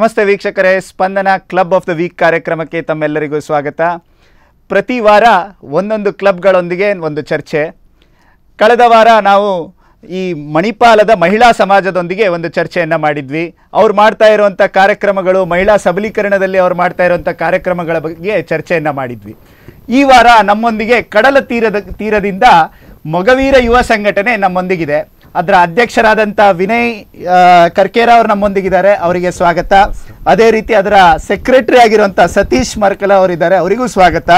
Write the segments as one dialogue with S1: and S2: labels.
S1: ನಮಸ್ತೆ ವೀಕ್ಷಕರೇ, Spandana club of the week ಕಾರ್ಯಕ್ರಮಕ್ಕೆ ತಮ್ಮೆಲ್ಲರಿಗೂ ಸ್ವಾಗತ. ಪ್ರತಿ ವಾರ ಒಂದೊಂದು ಕ್ಲಬ್ಗಳೊಂದಿಗೆ ಒಂದು ಚರ್ಚೆ. ಕಳೆದ ವಾರ ನಾವು ಈ ಮಣಿಪಾಲದ ಮಹಿಳಾ ಸಮಾಜದೊಂದಿಗೆ ಒಂದು ಚರ್ಚೆಯನ್ನು ಮಾಡಿದ್ವಿ. ಅವ್ರು ಮಾಡ್ತಾ ಇರುವಂಥ ಕಾರ್ಯಕ್ರಮಗಳು, ಮಹಿಳಾ ಸಬಲೀಕರಣದಲ್ಲಿ ಅವ್ರು ಮಾಡ್ತಾ ಇರುವಂಥ ಕಾರ್ಯಕ್ರಮಗಳ ಬಗ್ಗೆ ಚರ್ಚೆಯನ್ನು ಮಾಡಿದ್ವಿ. ಈ ವಾರ ನಮ್ಮೊಂದಿಗೆ ಕಡಲ ತೀರದ, ತೀರದಿಂದ ಮೊಗವೀರ ಯುವ ಸಂಘಟನೆ ನಮ್ಮೊಂದಿಗಿದೆ. ಅದರ ಅಧ್ಯಕ್ಷರಾದಂಥ ವಿನಯ್ ಕರ್ಕೇರ ಅವರು ನಮ್ಮೊಂದಿಗಿದ್ದಾರೆ, ಅವರಿಗೆ ಸ್ವಾಗತ. ಅದೇ ರೀತಿ ಅದರ ಸೆಕ್ರೆಟರಿ ಆಗಿರುವಂಥ ಸತೀಶ್ ಮರ್ಕಲ ಅವರಿದ್ದಾರೆ ಅವರಿಗೂ ಸ್ವಾಗತ.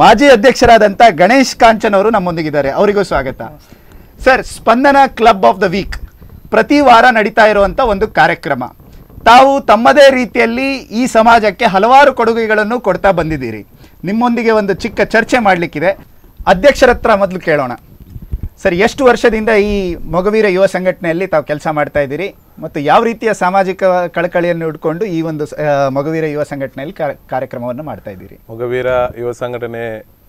S1: ಮಾಜಿ ಅಧ್ಯಕ್ಷರಾದಂಥ ಗಣೇಶ್ ಕಾಂಚನ್ ಅವರು ನಮ್ಮೊಂದಿಗಿದ್ದಾರೆ, ಅವರಿಗೂ ಸ್ವಾಗತ. Sir, Spandana club of the week, ಪ್ರತಿ ವಾರ ನಡೀತಾ ಇರುವಂಥ ಒಂದು ಕಾರ್ಯಕ್ರಮ. ತಾವು ತಮ್ಮದೇ ರೀತಿಯಲ್ಲಿ ಈ ಸಮಾಜಕ್ಕೆ ಹಲವಾರು ಕೊಡುಗೆಗಳನ್ನು ಕೊಡ್ತಾ ಬಂದಿದ್ದೀರಿ. ನಿಮ್ಮೊಂದಿಗೆ ಒಂದು ಚಿಕ್ಕ ಚರ್ಚೆ ಮಾಡಲಿಕ್ಕಿದೆ. ಅಧ್ಯಕ್ಷರ ಮೊದಲು ಕೇಳೋಣ. ಸರ್ ಎಷ್ಟು ವರ್ಷದಿಂದ ಈ ಮೊಗವೀರ ಯುವ ಸಂಘಟನೆಯಲ್ಲಿ ತಾವು ಕೆಲಸ ಮಾಡ್ತಾ ಇದ್ದೀರಿ? ಮತ್ತು ಯಾವ ರೀತಿಯ ಸಾಮಾಜಿಕ ಕಳಕಳಿಯನ್ನು ಇಟ್ಕೊಂಡು ಈ ಒಂದು ಮೊಗವೀರ ಯುವ ಸಂಘಟನೆಯಲ್ಲಿ ಕಾರ್ಯ- ಕಾರ್ಯಕ್ರಮವನ್ನು ಮಾಡ್ತಾ ಇದ್ದೀರಿ?
S2: ಮೊಗವೀರ ಯುವ ಸಂಘಟನೆ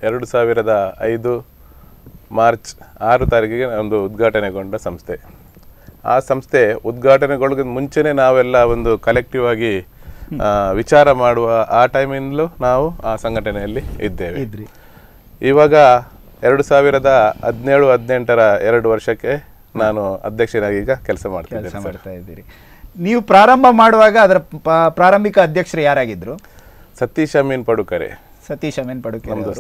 S2: ಎರಡು ಸಾವಿರದ ಐದು ಮಾರ್ಚ್ ಆರು ತಾರೀಕಿಗೆ ಒಂದು ಉದ್ಘಾಟನೆಗೊಂಡ ಸಂಸ್ಥೆ. ಆ ಸಂಸ್ಥೆ ಉದ್ಘಾಟನೆಗೊಳಗ ಮುಂಚೆನೆ ನಾವೆಲ್ಲ ಒಂದು ಕಲೆಕ್ಟಿವ್ ಆಗಿ ವಿಚಾರ ಮಾಡುವ ಆ ಟೈಮಿಂದಲೂ ನಾವು ಆ ಸಂಘಟನೆಯಲ್ಲಿ ಇದ್ದೇವೆ. ಇವಾಗ ಎರಡು ಸಾವಿರದ ಹದಿನೇಳು ಹದಿನೆಂಟರ ಎರಡು ವರ್ಷಕ್ಕೆ ನಾನು ಅಧ್ಯಕ್ಷರಾಗಿ ಈಗ ಕೆಲಸ
S1: ಮಾಡ್ತಾ ಇದ್ದೀರಿ. ನೀವು ಪ್ರಾರಂಭ ಮಾಡುವಾಗ ಅದರ ಪ್ರಾರಂಭಿಕ ಅಧ್ಯಕ್ಷರು ಯಾರಾಗಿದ್ರು?
S2: ಸತೀಶ್ ಅಮೀನ್ ಪಡುಕರೆ.
S1: ಸತೀಶ್ ಅಮೀನ್ ಪಡುಕರೆ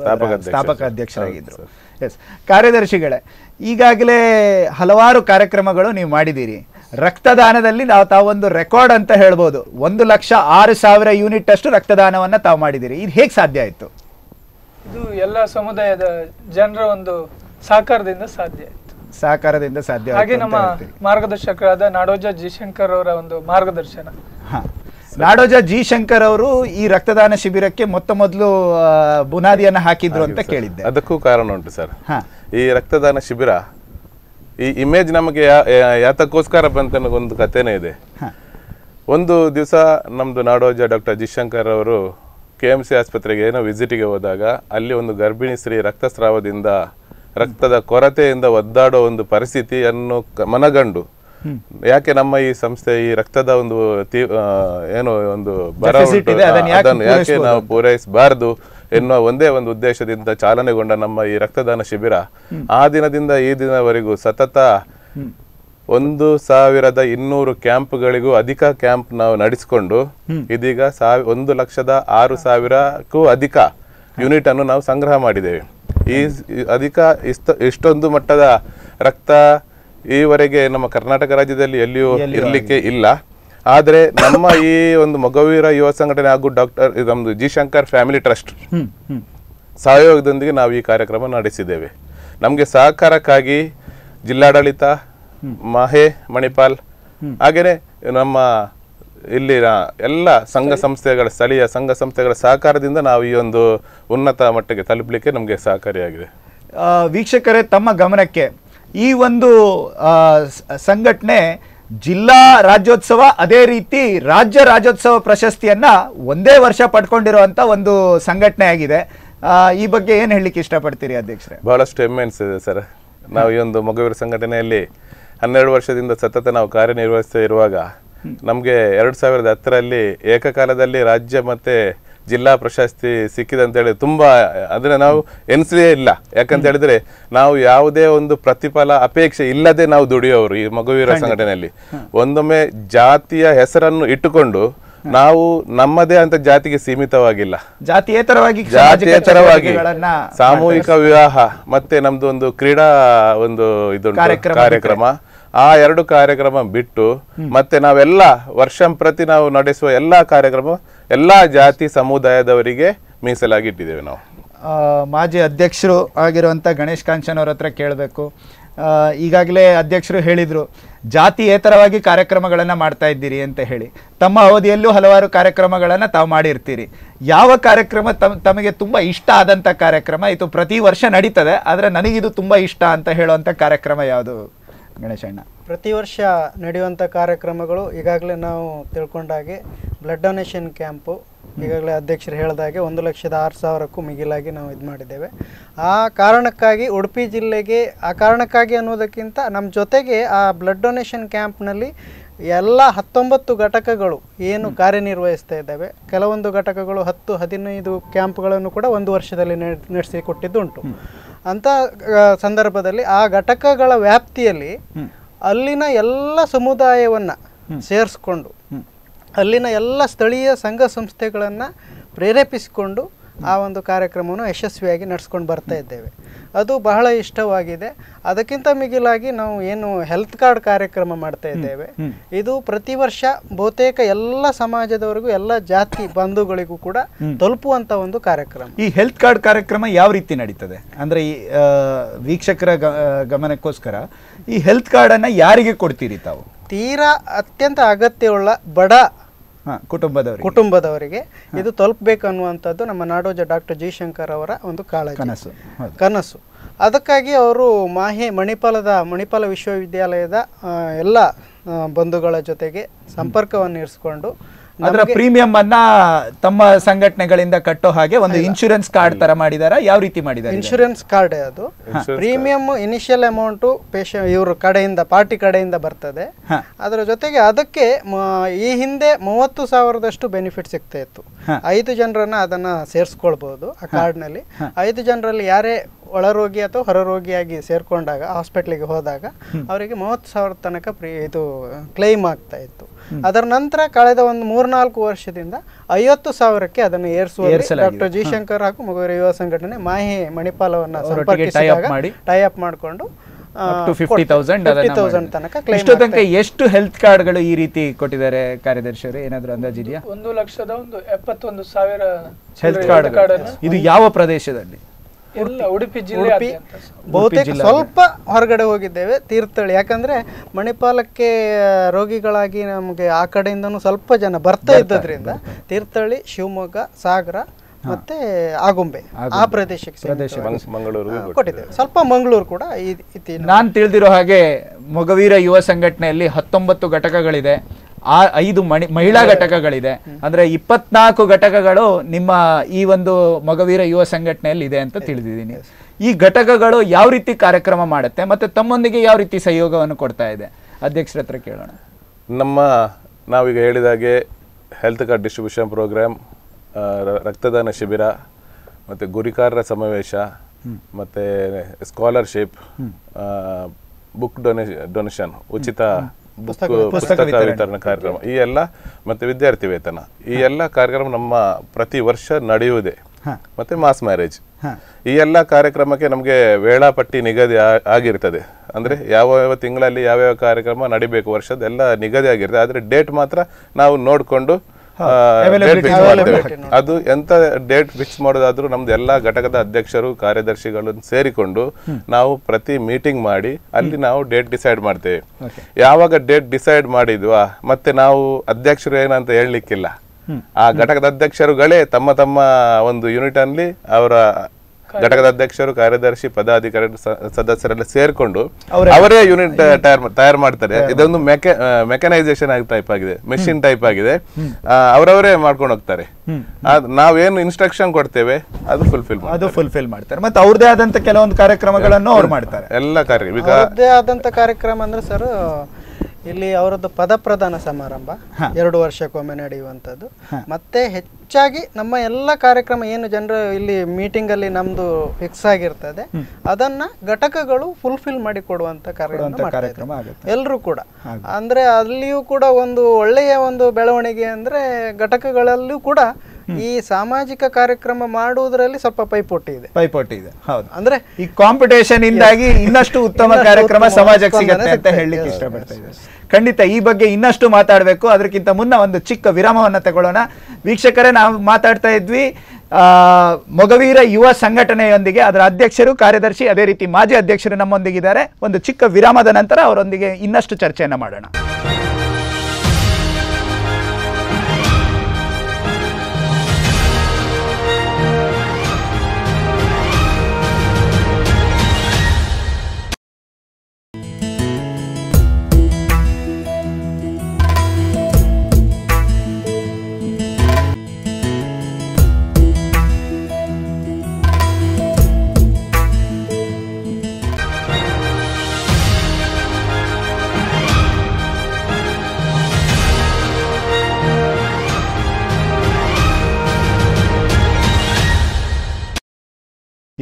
S2: ಸ್ಥಾಪಕ
S1: ಅಧ್ಯಕ್ಷರಾಗಿದ್ದರು ಎಸ್ ಕಾರ್ಯದರ್ಶಿಗಳೇ ಈಗಾಗಲೇ ಹಲವಾರು ಕಾರ್ಯಕ್ರಮಗಳು ನೀವು ಮಾಡಿದ್ದೀರಿ. ರಕ್ತದಾನದಲ್ಲಿ ನಾವು ತಾವೊಂದು ರೆಕಾರ್ಡ್ ಅಂತ ಹೇಳ್ಬೋದು. ಒಂದು ಲಕ್ಷ ಆರು ಸಾವಿರ ಯೂನಿಟ್ ಅಷ್ಟು ರಕ್ತದಾನವನ್ನ ತಾವು ಮಾಡಿದ್ದೀರಿ. ಇದು ಹೇಗೆ ಸಾಧ್ಯ ಆಯಿತು?
S3: ಇದು ಎಲ್ಲ ಸಮುದಾಯದ ಜನರ ಒಂದು ಸಹಕಾರದಿಂದ ಸಾಧ್ಯ ಆಯ್ತು.
S1: ಸಹಕಾರದಿಂದ ಸಾಧ್ಯ ಆಯ್ತು
S3: ಹಾಗೆ ನಮ್ಮ ಮಾರ್ಗದರ್ಶಕರಾದ ನಾಡೋಜ ಜಿಶಂಕರ್ ಅವರ ಒಂದು ಮಾರ್ಗದರ್ಶನ.
S1: ಹಾ. ನಾಡೋಜ ಜಿ ಶಂಕರ್ ಅವರು ಈ ರಕ್ತದಾನ ಶಿಬಿರಕ್ಕೆ ಮೊತ್ತ ಮೊದಲು ಬುನಾದಿಯನ್ನು ಹಾಕಿದ್ರು ಅಂತ ಕೇಳಿದ್ದೆ.
S2: ಅದಕ್ಕೂ ಕಾರಣ ಉಂಟು ಸರ್.
S1: ಹಾ.
S2: ಈ ರಕ್ತದಾನ ಶಿಬಿರ ಈ ಇಮೇಜ್ ನಮಗೆ ಯಾತಕ್ಕೋಸ್ಕರ ಬಂತ ಒಂದು ಕಥೆನೇ ಇದೆ. ಒಂದು ದಿವಸ ನಮ್ಮದು ನಾಡೋಜ ಡಾಕ್ಟರ್ ಜಿಶಂಕರ್ ಅವರು ಕೆ ಎಂ ಸಿ ಆಸ್ಪತ್ರೆಗೆ ಏನೋ ವಿಸಿಟಿಗೆ ಹೋದಾಗ ಅಲ್ಲಿ ಒಂದು ಗರ್ಭಿಣಿ ಸ್ತ್ರೀ ರಕ್ತಸ್ರಾವದಿಂದ ರಕ್ತದ ಕೊರತೆಯಿಂದ ಒದ್ದಾಡೋ ಒಂದು ಪರಿಸ್ಥಿತಿಯನ್ನು ಮನಗಂಡು. ಯಾಕೆ ನಮ್ಮ ಈ ಸಂಸ್ಥೆ ಈ ರಕ್ತದ ಒಂದು ಏನು ಒಂದು ಬರ
S1: ಅದನ್ನು ಯಾಕೆ
S2: ನಾವು ಪೂರೈಸಬಾರದು ಎನ್ನುವ ಒಂದೇ ಒಂದು ಉದ್ದೇಶದಿಂದ ಚಾಲನೆಗೊಂಡ ನಮ್ಮ ಈ ರಕ್ತದಾನ ಶಿಬಿರ. ಆ ದಿನದಿಂದ ಈ ದಿನವರೆಗೂ ಸತತ ಒಂದು ಸಾವಿರದ ಇನ್ನೂರು ಕ್ಯಾಂಪ್ಗಳಿಗೂ ಅಧಿಕ ಕ್ಯಾಂಪ್ ನಾವು ನಡೆಸಿಕೊಂಡು ಇದೀಗ ಸಾವಿ ಒಂದು ಲಕ್ಷದ ಆರು ಸಾವಿರಕ್ಕೂ ಅಧಿಕ ಯೂನಿಟ್ ಅನ್ನು ನಾವು ಸಂಗ್ರಹ ಮಾಡಿದ್ದೇವೆ. ಈ ಅಧಿಕ ಇಷ್ಟ ಇಷ್ಟೊಂದು ಮಟ್ಟದ ರಕ್ತ ಈವರೆಗೆ ನಮ್ಮ ಕರ್ನಾಟಕ ರಾಜ್ಯದಲ್ಲಿ ಎಲ್ಲಿಯೂ ಇರಲಿಕ್ಕೆ ಇಲ್ಲ. ಆದರೆ ನಮ್ಮ ಈ ಒಂದು ಮಗವೀರ ಯುವ ಸಂಘಟನೆ ಹಾಗೂ ಡಾಕ್ಟರ್ ನಮ್ಮದು ಜಿ ಶಂಕರ್ ಫ್ಯಾಮಿಲಿ ಟ್ರಸ್ಟ್ ಸಹಯೋಗದೊಂದಿಗೆ ನಾವು ಈ ಕಾರ್ಯಕ್ರಮ ನಡೆಸಿದ್ದೇವೆ. ನಮಗೆ ಸಹಕಾರಕ್ಕಾಗಿ ಜಿಲ್ಲಾಡಳಿತ ಮಾಹೆ ಮಣಿಪಾಲ್. ಹಾಗೇನೆ ನಮ್ಮ ಇಲ್ಲಿನ ಎಲ್ಲ ಸಂಘ ಸಂಸ್ಥೆಗಳ ಸ್ಥಳೀಯ ಸಂಘ ಸಂಸ್ಥೆಗಳ ಸಹಕಾರದಿಂದ ನಾವು ಈ ಒಂದು ಉನ್ನತ ಮಟ್ಟಕ್ಕೆ ತಲುಪಲಿಕ್ಕೆ ನಮಗೆ ಸಹಕಾರಿಯಾಗಿದೆ.
S1: ಆ, ವೀಕ್ಷಕರೇ ತಮ್ಮ ಗಮನಕ್ಕೆ ಈ ಒಂದು ಸಂಘಟನೆ ಜಿಲ್ಲಾ ರಾಜ್ಯೋತ್ಸವ ಅದೇ ರೀತಿ ರಾಜ್ಯ ರಾಜ್ಯೋತ್ಸವ ಪ್ರಶಸ್ತಿಯನ್ನ ಒಂದೇ ವರ್ಷ ಪಡ್ಕೊಂಡಿರುವಂತ ಒಂದು ಸಂಘಟನೆ ಆಗಿದೆ. ಆ, ಈ ಬಗ್ಗೆ ಏನ್ ಹೇಳಲಿಕ್ಕೆ ಇಷ್ಟಪಡ್ತೀರಿ ಅಧ್ಯಕ್ಷರೇ?
S2: ಬಹಳಷ್ಟು ಹೆಮ್ಮೆ ಅನಿಸಿದೆ ಸರ್. ನಾವು ಈ ಒಂದು ಮಗುವಿನ ಸಂಘಟನೆಯಲ್ಲಿ ಹನ್ನೆರಡು ವರ್ಷದಿಂದ ಸತತ ನಾವು ಕಾರ್ಯನಿರ್ವಹಿಸ್ತಾ ಇರುವಾಗ ನಮಗೆ ಎರಡು ಸಾವಿರದ ಹತ್ತರಲ್ಲಿ ಏಕಕಾಲದಲ್ಲಿ ರಾಜ್ಯ ಮತ್ತೆ ಜಿಲ್ಲಾ ಪ್ರಶಸ್ತಿ ಸಿಕ್ಕಿದಂತೇಳಿ ತುಂಬ ಅದನ್ನ ನಾವು ಎನಿಸಲೇ ಇಲ್ಲ. ಯಾಕಂತ ಹೇಳಿದ್ರೆ ನಾವು ಯಾವುದೇ ಒಂದು ಪ್ರತಿಫಲ ಅಪೇಕ್ಷೆ ಇಲ್ಲದೆ ನಾವು ದುಡಿಯೋರು ಈ ಮಗುವೀರ ಸಂಘಟನೆಯಲ್ಲಿ. ಒಂದೊಮ್ಮೆ ಜಾತಿಯ ಹೆಸರನ್ನು ಇಟ್ಟುಕೊಂಡು ನಾವು ನಮ್ಮದೇ ಅಂತ ಜಾತಿಗೆ ಸೀಮಿತವಾಗಿಲ್ಲ.
S1: ಜಾತಿಯೇತರವಾಗಿ
S2: ಜಾತಿಯೇತರವಾಗಿ ಸಾಮೂಹಿಕ ವಿವಾಹ ಮತ್ತೆ ನಮ್ದು ಒಂದು ಕ್ರೀಡಾ ಒಂದು ಇದು
S1: ಕಾರ್ಯಕ್ರಮ.
S2: ಆ ಎರಡು ಕಾರ್ಯಕ್ರಮ ಬಿಟ್ಟು ಮತ್ತೆ ನಾವೆಲ್ಲ ವರ್ಷಂಪ್ರತಿ ನಾವು ನಡೆಸುವ ಎಲ್ಲಾ ಕಾರ್ಯಕ್ರಮ ಎಲ್ಲಾ ಜಾತಿ ಸಮುದಾಯದವರಿಗೆ ಮೀಸಲಾಗಿ ಇಟ್ಟಿದ್ದೇವೆ ನಾವು.
S1: ಮಾಜಿ ಅಧ್ಯಕ್ಷರು ಆಗಿರುವಂಥ ಗಣೇಶ್ ಕಾಂಚನ್ ಅವ್ರ ಹತ್ರ ಕೇಳಬೇಕು. ಈಗಾಗಲೇ ಅಧ್ಯಕ್ಷರು ಹೇಳಿದರು ಜಾತಿಯೇತರವಾಗಿ ಕಾರ್ಯಕ್ರಮಗಳನ್ನು ಮಾಡ್ತಾ ಇದ್ದೀರಿ ಅಂತ ಹೇಳಿ. ತಮ್ಮ ಅವಧಿಯಲ್ಲೂ ಹಲವಾರು ಕಾರ್ಯಕ್ರಮಗಳನ್ನು ತಾವು ಮಾಡಿರ್ತೀರಿ. ಯಾವ ಕಾರ್ಯಕ್ರಮ ತಮ್, ತಮಗೆ ತುಂಬ ಇಷ್ಟ ಆದಂಥ ಕಾರ್ಯಕ್ರಮ, ಇದು ಪ್ರತಿ ವರ್ಷ ನಡೀತದೆ, ಆದರೆ ನನಗಿದು ತುಂಬ ಇಷ್ಟ ಅಂತ ಹೇಳುವಂಥ ಕಾರ್ಯಕ್ರಮ ಯಾವುದು? ಗಣೇಶಣ್ಣ
S4: ಪ್ರತಿ ವರ್ಷ ನಡೆಯುವಂಥ ಕಾರ್ಯಕ್ರಮಗಳು ಈಗಾಗಲೇ ನಾವು ತಿಳ್ಕೊಂಡಾಗೆ ಬ್ಲಡ್ ಡೊನೇಷನ್ ಕ್ಯಾಂಪು ಈಗಾಗಲೇ ಅಧ್ಯಕ್ಷರು ಹೇಳಿದಾಗೆ ಒಂದು ಲಕ್ಷದ ಆರು ಸಾವಿರಕ್ಕೂ ಮಿಗಿಲಾಗಿ ನಾವು ಇದು ಮಾಡಿದ್ದೇವೆ. ಆ ಕಾರಣಕ್ಕಾಗಿ ಉಡುಪಿ ಜಿಲ್ಲೆಗೆ ಆ ಕಾರಣಕ್ಕಾಗಿ ಅನ್ನೋದಕ್ಕಿಂತ ನಮ್ಮ ಜೊತೆಗೆ ಆ ಬ್ಲಡ್ ಡೊನೇಷನ್ ಕ್ಯಾಂಪ್ನಲ್ಲಿ ಎಲ್ಲ ಹತ್ತೊಂಬತ್ತು ಘಟಕಗಳು ಏನು ಕಾರ್ಯನಿರ್ವಹಿಸ್ತಾ ಇದ್ದಾವೆ. ಕೆಲವೊಂದು ಘಟಕಗಳು ಹತ್ತು ಹದಿನೈದು ಕ್ಯಾಂಪ್ಗಳನ್ನು ಕೂಡ ಒಂದು ವರ್ಷದಲ್ಲಿ ನಡೆಸಿ ಕೊಟ್ಟಿದ್ದುಂಟು. ಆ, ಸಂದರ್ಭದಲ್ಲಿ ಆ ಘಟಕಗಳ ವ್ಯಾಪ್ತಿಯಲ್ಲಿ ಅಲ್ಲಿನ ಎಲ್ಲ ಸಮುದಾಯವನ್ನು ಸೇರಿಸ್ಕೊಂಡು ಅಲ್ಲಿನ ಎಲ್ಲ ಸ್ಥಳೀಯ ಸಂಘ ಸಂಸ್ಥೆಗಳನ್ನು ಪ್ರೇರೇಪಿಸಿಕೊಂಡು ಆ ಒಂದು ಕಾರ್ಯಕ್ರಮವನ್ನು ಯಶಸ್ವಿಯಾಗಿ ನಡೆಸ್ಕೊಂಡು ಬರ್ತಾ ಇದ್ದೇವೆ. ಅದು ಬಹಳ ಇಷ್ಟವಾಗಿದೆ. ಅದಕ್ಕಿಂತ ಮಿಗಿಲಾಗಿ ನಾವು ಏನು ಹೆಲ್ತ್ ಕಾರ್ಡ್ ಕಾರ್ಯಕ್ರಮ ಮಾಡ್ತಾ ಇದ್ದೇವೆ. ಇದು ಪ್ರತಿ ವರ್ಷ ಬಹುತೇಕ ಎಲ್ಲ ಸಮಾಜದವರೆಗೂ ಎಲ್ಲ ಜಾತಿ ಬಂಧುಗಳಿಗೂ ಕೂಡ ತಲುಪುವಂತ ಒಂದು ಕಾರ್ಯಕ್ರಮ.
S1: ಈ ಹೆಲ್ತ್ ಕಾರ್ಡ್ ಕಾರ್ಯಕ್ರಮ ಯಾವ ರೀತಿ ನಡೀತದೆ? ಅಂದ್ರೆ ಈ ವೀಕ್ಷಕರ ಗಮನಕ್ಕೋಸ್ಕರ ಈ ಹೆಲ್ತ್ ಕಾರ್ಡ್ ಅನ್ನ ಯಾರಿಗೆ ಕೊಡ್ತೀರಿ ತಾವು?
S4: ತೀರಾ ಅತ್ಯಂತ ಅಗತ್ಯವುಳ್ಳ ಬಡ
S1: ಹಾ ಕುಟುಂಬದವರಿಗೆ.
S4: ಕುಟುಂಬದವರಿಗೆ. ಇದು ತಲುಪಬೇಕು ಅನ್ನುವಂಥದ್ದು ನಮ್ಮ ನಾಡೋಜ ಡಾಕ್ಟರ್ ಜೈಶಂಕರ್ ಅವರ ಒಂದು ಕಾಳ
S1: ಕನಸು
S4: ಕನಸು. ಅದಕ್ಕಾಗಿ ಅವರು ಮಾಹೆ ಮಣಿಪಾಲದ ಮಣಿಪಾಲ ವಿಶ್ವವಿದ್ಯಾಲಯದ ಎಲ್ಲ ಬಂಧುಗಳ ಜೊತೆಗೆ ಸಂಪರ್ಕವನ್ನು ಇರಿಸ್ಕೊಂಡು
S1: ಅದರ ಪ್ರೀಮಿಯಂ ಅನ್ನ ತಮ್ಮ ಸಂಘಟನೆಗಳಿಂದ ಕಟ್ಟೋ ಹಾಗೆ ಒಂದು ಇನ್ಶೂರೆನ್ಸ್ ಕಾರ್ಡ್ ತರ ಮಾಡಿದಾರ? ಯಾವ ರೀತಿ ಮಾಡಿದ್ದಾರೆ
S4: ಇನ್ಶೂರೆನ್ಸ್ ಕಾರ್ಡ್ ಅದು. ಪ್ರೀಮಿಯಂ ಇನಿಷಿಯಲ್ ಅಮೌಂಟ್ ಪೇಶ ಇವ್ರ ಕಡೆಯಿಂದ ಪಾರ್ಟಿ ಕಡೆಯಿಂದ ಬರ್ತದೆ. ಅದರ ಜೊತೆಗೆ ಅದಕ್ಕೆ ಮ- ಈ ಹಿಂದೆ ಮೂವತ್ತು ಸಾವಿರದಷ್ಟು ಬೆನಿಫಿಟ್ ಸಿಗ್ತಾ ಇತ್ತು. ಐದು ಜನರನ್ನ ಅದನ್ನ ಸೇರಿಸ್ಕೊಳ್ಬಹುದು ಆ ಕಾರ್ಡ್ನಲ್ಲಿ ಐದು ಜನರಲ್ಲಿ ಯಾರೇ ಒಳರೋಗಿ ಅಥವಾ ಹೊರರೋಗಿಯಾಗಿ ಸೇರ್ಕೊಂಡಾಗ ಹಾಸ್ಪಿಟ್ಲಿಗೆ ಹೋದಾಗ ಅವರಿಗೆ ಮೂವತ್ತು ಸಾವಿರ ತನಕ ಪ್ರೀ ಇದು ಕ್ಲೈಮ್ ಆಗ್ತಾ ಇತ್ತು. ಅದರ ನಂತರ ಕಳೆದ ಒಂದು ಮೂರ್ನಾಲ್ಕು ವರ್ಷದಿಂದ ಐವತ್ತು ಸಾವಿರಕ್ಕೆ ಅದನ್ನು ಏರಿಸುವ ಡಾಕ್ಟರ್ ಜೈಶಂಕರ್ ಹಾಗೂ ಮಗುವರ ಯುವ ಸಂಘಟನೆ ಮಾಹಿ ಮಣಿಪಾಲವನ್ನ ಸಂಪರ್ಕಿಸಿದಾಗ
S1: ಮಾಡಿ.
S4: ಟೈ ಅಪ್ ಮಾಡಿಕೊಂಡು
S1: ಟು ಫಿಫ್ಟಿ ತೌಸಂಡ್
S4: ತೌಸಂಡ್ ತನಕ ಕ್ಲೈಮ್
S1: ಇಷ್ಟು ತನಕ ಎಷ್ಟು ಹೆಲ್ತ್ ಕಾರ್ಡ್ಗಳು ಈ ರೀತಿ ಕೊಟ್ಟಿದ್ದಾರೆ ಕಾರ್ಯದರ್ಶಿಯವರು? ಏನಾದರೂ ಅಂದಾಜಿದೆಯಾ?
S3: ಒಂದು ಲಕ್ಷದ ಒಂದು ಎಪ್ಪತ್ತೊಂದು ಸಾವಿರ
S1: ಹೆಲ್ತ್ ಕಾರ್ಡ್ ಇದು ಯಾವ ಪ್ರದೇಶದಲ್ಲಿ?
S3: ಎಲ್ಲ ಉಡುಪಿ ಜಿಲ್ಲೆ
S4: ಉಡುಪಿ ಬಹುತೇಕ ಸ್ವಲ್ಪ ಹೊರಗಡೆ ಹೋಗಿದ್ದೇವೆ ತೀರ್ಥಹಳ್ಳಿ. ಯಾಕಂದ್ರೆ ಮಣಿಪಾಲಕ್ಕೆ ರೋಗಿಗಳಾಗಿ ನಮಗೆ ಆ ಕಡೆಯಿಂದನೂ ಸ್ವಲ್ಪ ಜನ ಬರ್ತಾ ಇದ್ದದ್ರಿಂದ ತೀರ್ಥಹಳ್ಳಿ ಶಿವಮೊಗ್ಗ ಸಾಗರ ಮತ್ತೆ ಆಗುಂಬೆ ಆ ಪ್ರದೇಶಕ್ಕೆ
S2: ಮಂಗಳೂರು ಮಂಗಳೂರಿಗೆ
S4: ಕೊಟ್ಟಿದ್ದೇವೆ. ಸ್ವಲ್ಪ ಮಂಗಳೂರು ಕೂಡ ನಾನು
S1: ನಾನ್ ತಿಳಿದಿರೋ ಹಾಗೆ ಮೊಗವೀರ ಯುವ ಸಂಘಟನೆಯಲ್ಲಿ ಹತ್ತೊಂಬತ್ತು ಘಟಕಗಳಿದೆ. ಆ ಐದು ಮಣಿ ಮಹಿಳಾ ಘಟಕಗಳಿದೆ. ಅಂದ್ರೆ ಇಪ್ಪತ್ನಾಲ್ಕು ಘಟಕಗಳು ನಿಮ್ಮ ಈ ಒಂದು ಮಗವೀರ ಯುವ ಸಂಘಟನೆಯಲ್ಲಿ ಇದೆ ಅಂತ ತಿಳಿದಿದ್ದೀನಿ. ಈ ಘಟಕಗಳು ಯಾವ ರೀತಿ ಕಾರ್ಯಕ್ರಮ ಮಾಡುತ್ತೆ ಮತ್ತೆ ತಮ್ಮೊಂದಿಗೆ ಯಾವ ರೀತಿ ಸಹಯೋಗವನ್ನು ಕೊಡ್ತಾ ಇದೆ? ಅಧ್ಯಕ್ಷರ ಹತ್ರ ಕೇಳೋಣ.
S2: ನಮ್ಮ ನಾವೀಗ ಹೇಳಿದಾಗೆ ಹೆಲ್ತ್ ಕಾರ್ಡ್ ಡಿಸ್ಟ್ರಿಬ್ಯೂಷನ್ ಪ್ರೋಗ್ರಾಮ್ ರಕ್ತದಾನ ಶಿಬಿರ ಮತ್ತು ಗುರಿಕಾರರ ಸಮಾವೇಶ ಮತ್ತು ಸ್ಕಾಲರ್ಶಿಪ್ ಬುಕ್ ಡೊನೇ ಡೊನೇಷನ್ ಉಚಿತ ಪುಸ್ತಕ ವಿತರಣಾ. ಕಾರ್ಯಕ್ರಮ. ಈ ಎಲ್ಲ ಮತ್ತು ವಿದ್ಯಾರ್ಥಿ ವೇತನ. ಈ ಎಲ್ಲ ಕಾರ್ಯಕ್ರಮ ನಮ್ಮ ಪ್ರತಿ ವರ್ಷ ನಡೆಯುವುದೇ. ಮತ್ತೆ ಮಾಸ್ ಮ್ಯಾರೇಜ್ ಈ ಎಲ್ಲ ಕಾರ್ಯಕ್ರಮಕ್ಕೆ ನಮಗೆ ವೇಳಾಪಟ್ಟಿ ನಿಗದಿ ಆಗಿರ್ತದೆ. ಅಂದ್ರೆ ಯಾವ ಯಾವ ತಿಂಗಳಲ್ಲಿ ಯಾವ್ಯಾವ ಕಾರ್ಯಕ್ರಮ ನಡಿಬೇಕು ವರ್ಷದ ಎಲ್ಲ ನಿಗದಿ ಆಗಿರ್ತದೆ. ಆದ್ರೆ ಡೇಟ್ ಮಾತ್ರ ನಾವು ನೋಡ್ಕೊಂಡು ಅದು ಎಂತ ಡೇಟ್ ಫಿಕ್ಸ್ ಮಾಡೋದಾದ್ರೂ ನಮ್ದು ಎಲ್ಲಾ ಘಟಕದ ಅಧ್ಯಕ್ಷರು ಕಾರ್ಯದರ್ಶಿಗಳನ್ನು ಸೇರಿಕೊಂಡು ನಾವು ಪ್ರತಿ ಮೀಟಿಂಗ್ ಮಾಡಿ ಅಲ್ಲಿ ನಾವು ಡೇಟ್ ಡಿಸೈಡ್ ಮಾಡ್ತೇವೆ. ಯಾವಾಗ ಡೇಟ್ ಡಿಸೈಡ್ ಮಾಡಿದ್ವಾ? ಮತ್ತೆ ನಾವು ಅಧ್ಯಕ್ಷರು ಏನಂತ ಹೇಳಲಿಕ್ಕಿಲ್ಲ. ಆ ಘಟಕದ ಅಧ್ಯಕ್ಷರುಗಳೇ ತಮ್ಮ ತಮ್ಮ ಒಂದು ಯೂನಿಟ್ ಅಲ್ಲಿ ಅವರ ಘಟಕದ ಅಧ್ಯಕ್ಷರು ಕಾರ್ಯದರ್ಶಿ ಪದಾಧಿಕಾರಿ ಸದಸ್ಯರೆಲ್ಲ ಸೇರ್ಕೊಂಡು ಅವರೇ ಯೂನಿಟ್ ತಯಾರು ತಯಾರು ಮಾಡ್ತಾರೆ. ಇದೊಂದು ಮೆಕನೈಸೇಷನ್ ಟೈಪ್ ಆಗಿದೆ. ಮೆಷಿನ್ ಟೈಪ್ ಆಗಿದೆ. ಅವರವರೇ ಮಾಡ್ಕೊಂಡು ಹೋಗ್ತಾರೆ. ನಾವೇನು ಇನ್ಸ್ಟ್ರಕ್ಷನ್ ಕೊಡ್ತೇವೆ ಅದು ಫುಲ್ಫಿಲ್
S1: ಅದು ಫುಲ್ಫಿಲ್ ಮಾಡ್ತಾರೆ. ಮತ್ತೆ ಅವ್ರದೇ ಆದಂತ ಕೆಲವೊಂದು ಕಾರ್ಯಕ್ರಮಗಳನ್ನು ಅವ್ರು ಮಾಡ್ತಾರೆ.
S2: ಎಲ್ಲ ಕಾರ್ಯ
S4: ಅವ್ರದೇ ಆದಂತ ಕಾರ್ಯಕ್ರಮ ಅಂದ್ರೆ ಸರ್ ಇಲ್ಲಿ ಅವರದ್ದು ಪದಪ್ರದಾನ ಸಮಾರಂಭ. ಎರಡು ವರ್ಷಕ್ಕೊಮ್ಮೆ ನಡೆಯುವಂಥದ್ದು. ಮತ್ತೆ ಹೆಚ್ಚಾಗಿ ನಮ್ಮ ಎಲ್ಲ ಕಾರ್ಯಕ್ರಮ ಏನು ಜನರು ಇಲ್ಲಿ ಮೀಟಿಂಗ್ ಅಲ್ಲಿ ನಮ್ದು ಫಿಕ್ಸ್ ಆಗಿರ್ತದೆ ಅದನ್ನ ಘಟಕಗಳು ಫುಲ್ಫಿಲ್ ಮಾಡಿ ಕೊಡುವಂತ ಕಾರ್ಯಕ್ರಮ ಎಲ್ಲರೂ ಕೂಡ. ಅಂದ್ರೆ ಅಲ್ಲಿಯೂ ಕೂಡ ಒಂದು ಒಳ್ಳೆಯ ಒಂದು ಬೆಳವಣಿಗೆ ಅಂದ್ರೆ ಘಟಕಗಳಲ್ಲೂ ಕೂಡ ಈ ಸಾಮಾಜಿಕ ಕಾರ್ಯಕ್ರಮ ಮಾಡುವುದರಲ್ಲಿ ಸ್ವಲ್ಪ ಪೈಪೋಟಿ ಇದೆ.
S1: ಪೈಪೋಟಿ ಇದೆ. ಹೌದು.
S4: ಅಂದ್ರೆ
S1: ಈ ಕಾಂಪಿಟೇಷನ್ ಇಂದಾಗಿ ಇನ್ನಷ್ಟು ಉತ್ತಮ ಕಾರ್ಯಕ್ರಮ ಸಮಾಜಕ್ಕೆ ಸಿಗುತ್ತೆ ಅಂತ. ಹೇಳಲಿಕ್ಕೆ ಇಷ್ಟಪಡ್ತಾ ಇದ್ದಾರೆ ಖಂಡಿತ ಈ ಬಗ್ಗೆ ಇನ್ನಷ್ಟು ಮಾತಾಡಬೇಕು. ಅದಕ್ಕಿಂತ ಮುನ್ನ ಒಂದು ಚಿಕ್ಕ ವಿರಾಮವನ್ನು ತಗೊಳ್ಳೋಣ. ವೀಕ್ಷಕರೇ ನಾವು ಮಾತಾಡ್ತಾ ಇದ್ವಿ ಆ, ಮೊಗವೀರ ಯುವ ಸಂಘಟನೆಯೊಂದಿಗೆ. ಅದರ ಅಧ್ಯಕ್ಷರು ಕಾರ್ಯದರ್ಶಿ ಅದೇ ರೀತಿ ಮಾಜಿ ಅಧ್ಯಕ್ಷರು ನಮ್ಮೊಂದಿಗಿದ್ದಾರೆ. ಒಂದು ಚಿಕ್ಕ ವಿರಾಮದ ನಂತರ ಅವರೊಂದಿಗೆ ಇನ್ನಷ್ಟು ಚರ್ಚೆಯನ್ನು ಮಾಡೋಣ.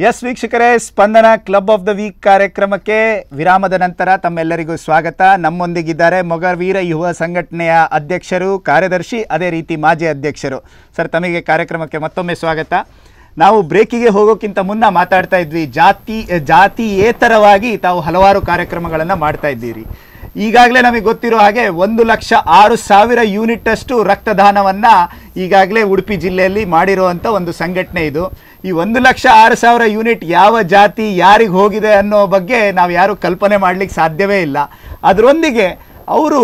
S1: ಎಸ್ ವೀಕ್ಷಕರೇ, Spandana club of the week ಕಾರ್ಯಕ್ರಮಕ್ಕೆ ವಿರಾಮದ ನಂತರ ತಮ್ಮೆಲ್ಲರಿಗೂ ಸ್ವಾಗತ. ನಮ್ಮೊಂದಿಗಿದ್ದಾರೆ ಮೊಗವೀರ ಯುವ ಸಂಘಟನೆಯ ಅಧ್ಯಕ್ಷರು, ಕಾರ್ಯದರ್ಶಿ, ಅದೇ ರೀತಿ ಮಾಜಿ ಅಧ್ಯಕ್ಷರು. ಸರ್, ತಮಗೆ ಕಾರ್ಯಕ್ರಮಕ್ಕೆ ಮತ್ತೊಮ್ಮೆ ಸ್ವಾಗತ. ನಾವು ಬ್ರೇಕಿಗೆ ಹೋಗೋಕ್ಕಿಂತ ಮುನ್ನ ಮಾತಾಡ್ತಾ ಇದ್ವಿ. ಜಾತಿ, ಜಾತಿಯೇತರವಾಗಿ ತಾವು ಹಲವಾರು ಕಾರ್ಯಕ್ರಮಗಳನ್ನು ಮಾಡ್ತಾ ಇದ್ದೀರಿ. ಈಗಾಗಲೇ ನಮಗೆ ಗೊತ್ತಿರೋ ಹಾಗೆ ಒಂದು ಲಕ್ಷ ಆರು ಸಾವಿರ ಯೂನಿಟ್ ಅಷ್ಟು ರಕ್ತದಾನವನ್ನ ಈಗಾಗಲೇ ಉಡುಪಿ ಜಿಲ್ಲೆಯಲ್ಲಿ ಮಾಡಿರುವಂಥ ಒಂದು ಸಂಘಟನೆ ಇದು. ಈ ಒಂದು ಲಕ್ಷ ಆರು ಸಾವಿರ ಯೂನಿಟ್ ಯಾವ ಜಾತಿ, ಯಾರಿಗೆ ಹೋಗಿದೆ ಅನ್ನೋ ಬಗ್ಗೆ ನಾವು ಯಾರು ಕಲ್ಪನೆ ಮಾಡ್ಲಿಕ್ಕೆ ಸಾಧ್ಯವೇ ಇಲ್ಲ. ಅದರೊಂದಿಗೆ ಅವರು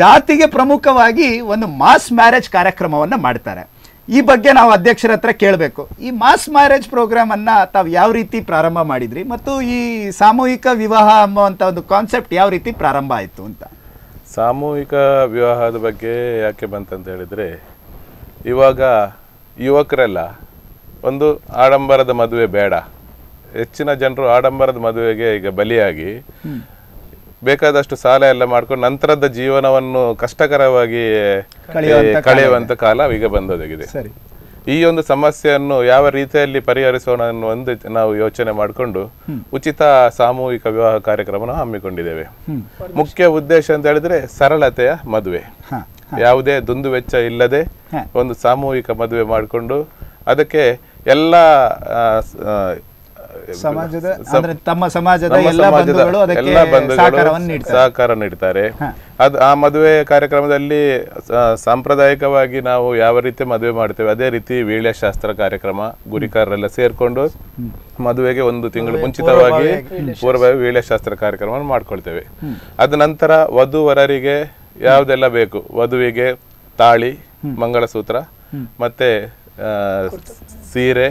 S1: ಜಾತಿಗೆ ಪ್ರಮುಖವಾಗಿ ಒಂದು ಮಾಸ್ ಮ್ಯಾರೇಜ್ ಕಾರ್ಯಕ್ರಮವನ್ನು ಮಾಡ್ತಾರೆ. ಈ ಬಗ್ಗೆ ನಾವು ಅಧ್ಯಕ್ಷರ ಹತ್ರ ಕೇಳಬೇಕು. ಈ ಮಾಸ್ ಮ್ಯಾರೇಜ್ ಪ್ರೋಗ್ರಾಮ್ ಅನ್ನ ತಾವು ಯಾವ ರೀತಿ ಪ್ರಾರಂಭ ಮಾಡಿದ್ರಿ ಮತ್ತು ಈ ಸಾಮೂಹಿಕ ವಿವಾಹ ಅನ್ನುವಂಥ ಒಂದು ಕಾನ್ಸೆಪ್ಟ್ ಯಾವ ರೀತಿ ಪ್ರಾರಂಭ ಆಯಿತು ಅಂತ?
S2: ಸಾಮೂಹಿಕ ವಿವಾಹದ ಬಗ್ಗೆ ಯಾಕೆ ಬಂತಂತ ಹೇಳಿದ್ರೆ ಇವಾಗ ಯುವಕರೆಲ್ಲ ಒಂದು ಆಡಂಬರದ ಮದುವೆ ಬೇಡ. ಹೆಚ್ಚಿನ ಜನರು ಆಡಂಬರದ ಮದುವೆಗೆ ಈಗ ಬಲಿಯಾಗಿ ಬೇಕಾದಷ್ಟು ಸಾಲ ಎಲ್ಲ ಮಾಡ್ಕೊಂಡು ನಂತರದ ಜೀವನವನ್ನು ಕಷ್ಟಕರವಾಗಿ
S1: ಕಳೆಯುವಂತ
S2: ಕಾಲ ಈಗ ಬಂದೊದಗಿದೆ.
S1: ಸರಿ.
S2: ಈ ಒಂದು ಸಮಸ್ಯೆಯನ್ನು ಯಾವ ರೀತಿಯಲ್ಲಿ ಪರಿಹರಿಸೋಣ ಒಂದು ನಾವು ಯೋಚನೆ ಮಾಡಿಕೊಂಡು ಉಚಿತ ಸಾಮೂಹಿಕ ವಿವಾಹ ಕಾರ್ಯಕ್ರಮನ ಹಮ್ಮಿಕೊಂಡಿದ್ದೇವೆ. ಮುಖ್ಯ ಉದ್ದೇಶ ಅಂತ ಹೇಳಿದ್ರೆ ಸರಳತೆಯ ಮದುವೆ. ಯಾವುದೇ ದುಂದು ವೆಚ್ಚ ಇಲ್ಲದೆ ಒಂದು ಸಾಮೂಹಿಕ ಮದುವೆ ಮಾಡಿಕೊಂಡು ಅದಕ್ಕೆ ಎಲ್ಲ
S1: ಸಮಾಜದ ಅಂದ್ರೆ ತಮ್ಮ ಸಮಾಜದ ಎಲ್ಲ ಬಂಧುಗಳು ಅದಕ್ಕೆ ಸಹಕಾರವನ್ನು ನೀಡ್ತಾರೆ.
S2: ಸಹಕಾರ ನೀಡ್ತಾರೆ. ಅದು ಆ ಮದುವೆ ಕಾರ್ಯಕ್ರಮದಲ್ಲಿ ಸಾಂಪ್ರದಾಯಿಕವಾಗಿ ನಾವು ಯಾವ ರೀತಿ ಮದುವೆ ಮಾಡ್ತೇವೆ ಅದೇ ರೀತಿ ವೀಳ್ಯಶಾಸ್ತ್ರ ಕಾರ್ಯಕ್ರಮ ಗುರಿಕಾರರೆಲ್ಲ ಸೇರ್ಕೊಂಡು ಮದುವೆಗೆ ಒಂದು ತಿಂಗಳು ಮುಂಚಿತವಾಗಿ ಪೂರ್ವವಾಗಿ ವೀಳ್ಯಶಾಸ್ತ್ರ. ಕಾರ್ಯಕ್ರಮ ಮಾಡ್ಕೊಳ್ತೇವೆ. ಅದ ನಂತರ ವಧು ವರರಿಗೆ ಯಾವುದೆಲ್ಲ ಬೇಕು? ವಧುವಿಗೆ ತಾಳಿ ಮಂಗಳಸೂತ್ರ ಮತ್ತೆ ಸೀರೆ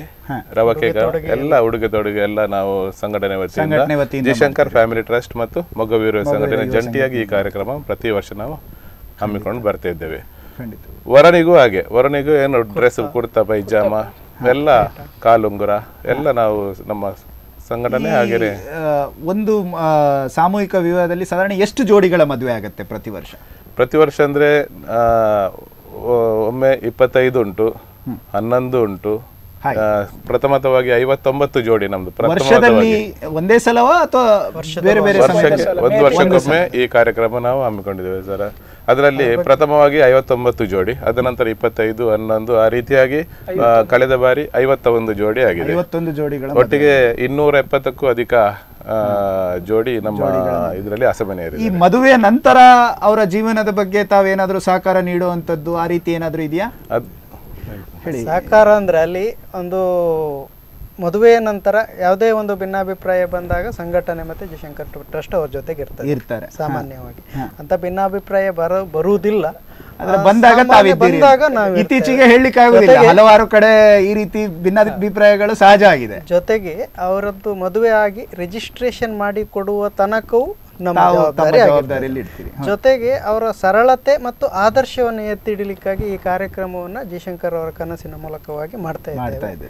S2: ರವಕೆಗ ಎಲ್ಲ ಉಡುಗೆ ತೊಡುಗೆ ಎಲ್ಲ ನಾವು ಸಂಘಟನೆ ವತಿಯಿಂದ ಜಯಶಂಕರ್ ಫ್ಯಾಮಿಲಿ ಟ್ರಸ್ಟ್ ಮತ್ತು ಮೊಗ್ಗವೀರ ಸಂಘಟನೆ ಜಂಟಿಯಾಗಿ ಈ ಕಾರ್ಯಕ್ರಮ ಪ್ರತಿ ವರ್ಷ ನಾವು ಹಮ್ಮಿಕೊಂಡು ಬರ್ತಾ ಇದ್ದೇವೆ.
S1: ಖಂಡಿತ.
S2: ವರನಿಗೂ ಹಾಗೆ ವರನಿಗೂ ಏನು ಡ್ರೆಸ್ ಕುರ್ತಾ. ಪೈಜಾಮ ಎಲ್ಲ ಕಾಲುಂಗುರ ಎಲ್ಲ ನಾವು ನಮ್ಮ ಸಂಘಟನೆ ಹಾಗೇನೆ
S1: ಒಂದು ಸಾಮೂಹಿಕ ವಿವಾಹದಲ್ಲಿ ಸಾಧಾರಣ ಎಷ್ಟು ಜೋಡಿಗಳ ಮದುವೆ ಆಗುತ್ತೆ ಪ್ರತಿ ವರ್ಷ?
S2: ಪ್ರತಿ ವರ್ಷ ಅಂದ್ರೆ ಆ, ಒಮ್ಮೆ ಇಪ್ಪತ್ತೈದು ಉಂಟು. ಹನ್ನೊಂದು ಉಂಟು. ಆ, ಪ್ರಥಮತವಾಗಿ ಐವತ್ತೊಂಬತ್ತು ಜೋಡಿ ನಮ್ದು
S1: ವರ್ಷದಲ್ಲಿ ಒಂದೇ ಸಲವಾ ಅಥವಾ ಬೇರೆ ಬೇರೆ
S2: ಒಂದು ವರ್ಷಕ್ಕೊಮ್ಮೆ ಈ ಕಾರ್ಯಕ್ರಮ ನಾವು ಹಮ್ಮಿಕೊಂಡಿದ್ದೇವೆ ಸರ್. ಅದರಲ್ಲಿ ಪ್ರಥಮವಾಗಿ ಐವತ್ತೊಂಬತ್ತು ಜೋಡಿ ಅದ ನಂತರ ಇಪ್ಪತ್ತೈದು ಹನ್ನೊಂದು ಆ ರೀತಿಯಾಗಿ ಆ, ಕಳೆದ ಬಾರಿ ಐವತ್ತ ಒಂದು ಜೋಡಿ ಆಗಿದೆ. ಒಟ್ಟಿಗೆ ಇನ್ನೂರ ಎಪ್ಪತ್ತಕ್ಕೂ ಅಧಿಕ ಆ, ಜೋಡಿ ನಮ್ಮ ಇದರಲ್ಲಿ ಅಸಮನೆ
S1: ಈ
S2: ಇದೆ
S1: ಮದುವೆಯ ನಂತರ ಅವರ ಜೀವನದ ಬಗ್ಗೆ ತಾವೇನಾದ್ರೂ ಸಹಕಾರ ನೀಡುವಂತದ್ದು ಆ ರೀತಿ ಏನಾದ್ರೂ ಇದೆಯಾ?
S2: ಅದ್
S1: ಹೇಳಿ.
S4: ಸಹಕಾರ ಅಂದ್ರೆ ಅಲ್ಲಿ ಒಂದು ಮದುವೆಯ ನಂತರ ಯಾವುದೇ ಒಂದು ಭಿನ್ನಾಭಿಪ್ರಾಯ ಬಂದಾಗ ಸಂಘಟನೆ ಮತ್ತೆ ಜಯಶಂಕರ್ ಟ್ರಸ್ಟ್ ಅವ್ರ ಜೊತೆಗೆ
S1: ಇರ್ತಾರೆ.
S4: ಸಾಮಾನ್ಯವಾಗಿ. ಅಂತ ಭಿನ್ನಾಭಿಪ್ರಾಯ ಬರ ಬರುವುದಿಲ್ಲ.
S1: ಬಂದಾಗ
S4: ಬಂದಾಗ ನಾವು
S1: ಇತ್ತೀಚೆಗೆ ಹೇಳಲಿಕ್ಕೆ ಆಗುದಿಲ್ಲ. ಹಲವಾರು ಕಡೆ ಈ ರೀತಿ ಭಿನ್ನಾಭಿಪ್ರಾಯಗಳು ಸಹಜ ಆಗಿದೆ.
S4: ಜೊತೆಗೆ ಅವರದ್ದು ಮದುವೆ ಆಗಿ ರಿಜಿಸ್ಟ್ರೇಷನ್ ಮಾಡಿ ಕೊಡುವ ತನಕವೂ ನಮ್ಮ
S1: ಜವಾಬ್ದಾರಿಯಲ್ಲಿ ಇಡ್ತೀರಿ
S4: ಜೊತೆಗೆ ಅವರ ಸರಳತೆ ಮತ್ತು ಆದರ್ಶವನ್ನು ಎತ್ತಿ ಹಿಡಿಲಿಕ್ಕಾಗಿ ಈ ಕಾರ್ಯಕ್ರಮವನ್ನು ಜಯಶಂಕರ್ ಅವರ ಕನಸಿನ ಮೂಲಕವಾಗಿ ಮಾಡ್ತಾ
S1: ಇದ್ದಾರೆ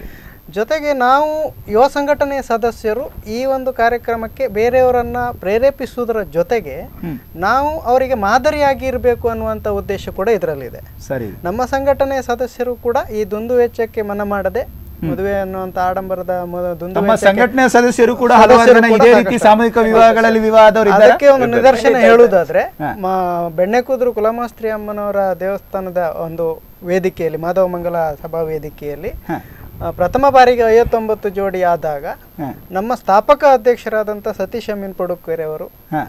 S4: ಜೊತೆಗೆ ನಾವು ಯುವ ಸಂಘಟನೆಯ ಸದಸ್ಯರು ಈ ಒಂದು ಕಾರ್ಯಕ್ರಮಕ್ಕೆ ಬೇರೆಯವರನ್ನ ಪ್ರೇರೇಪಿಸುವುದರ ಜೊತೆಗೆ ನಾವು ಅವರಿಗೆ ಮಾದರಿಯಾಗಿ ಇರಬೇಕು ಅನ್ನುವಂಥ ಉದ್ದೇಶ ಕೂಡ ಇದರಲ್ಲಿದೆ.
S1: ಸರಿ.
S4: ನಮ್ಮ ಸಂಘಟನೆಯ ಸದಸ್ಯರು ಕೂಡ ಈ ದುಂದು ವೆಚ್ಚಕ್ಕೆ ಮನ ಮಾಡದೆ ಮದುವೆ ಅನ್ನುವಂತ ಆಡಂಬರದ ಸಂಘಟನೆ
S1: ನಮ್ಮ ಸದಸ್ಯರು ಕೂಡ ಹಲವಾರು ಜನ ಇದೇ ರೀತಿ ಸಾಮೂಹಿಕ ವಿವಾಹಗಳಲ್ಲಿ ವಿವಾಹದವರು
S4: ಅದಕ್ಕೆ ಒಂದು ನಿದರ್ಶನ ಹೇಳುವುದಾದ್ರೆ ಮ- ಬೆಣ್ಣೆಕುದ್ರು ಕುಲಮಾಸ್ತ್ರಿ ಅಮ್ಮನವರ ದೇವಸ್ಥಾನದ ಒಂದು ವೇದಿಕೆಯಲ್ಲಿ ಮಾಧವ ಮಂಗಲ ಸಭಾ ವೇದಿಕೆಯಲ್ಲಿ ಪ್ರಥಮ ಬಾರಿಗೆ ಐವತ್ತೊಂಬತ್ತು ಜೋಡಿ ಆದಾಗ ನಮ್ಮ ಸ್ಥಾಪಕ ಅಧ್ಯಕ್ಷರಾದಂತಹ ಸತೀಶ್ ಅಮೀನ್ ಪಡುಕೆರೆ ಅವರು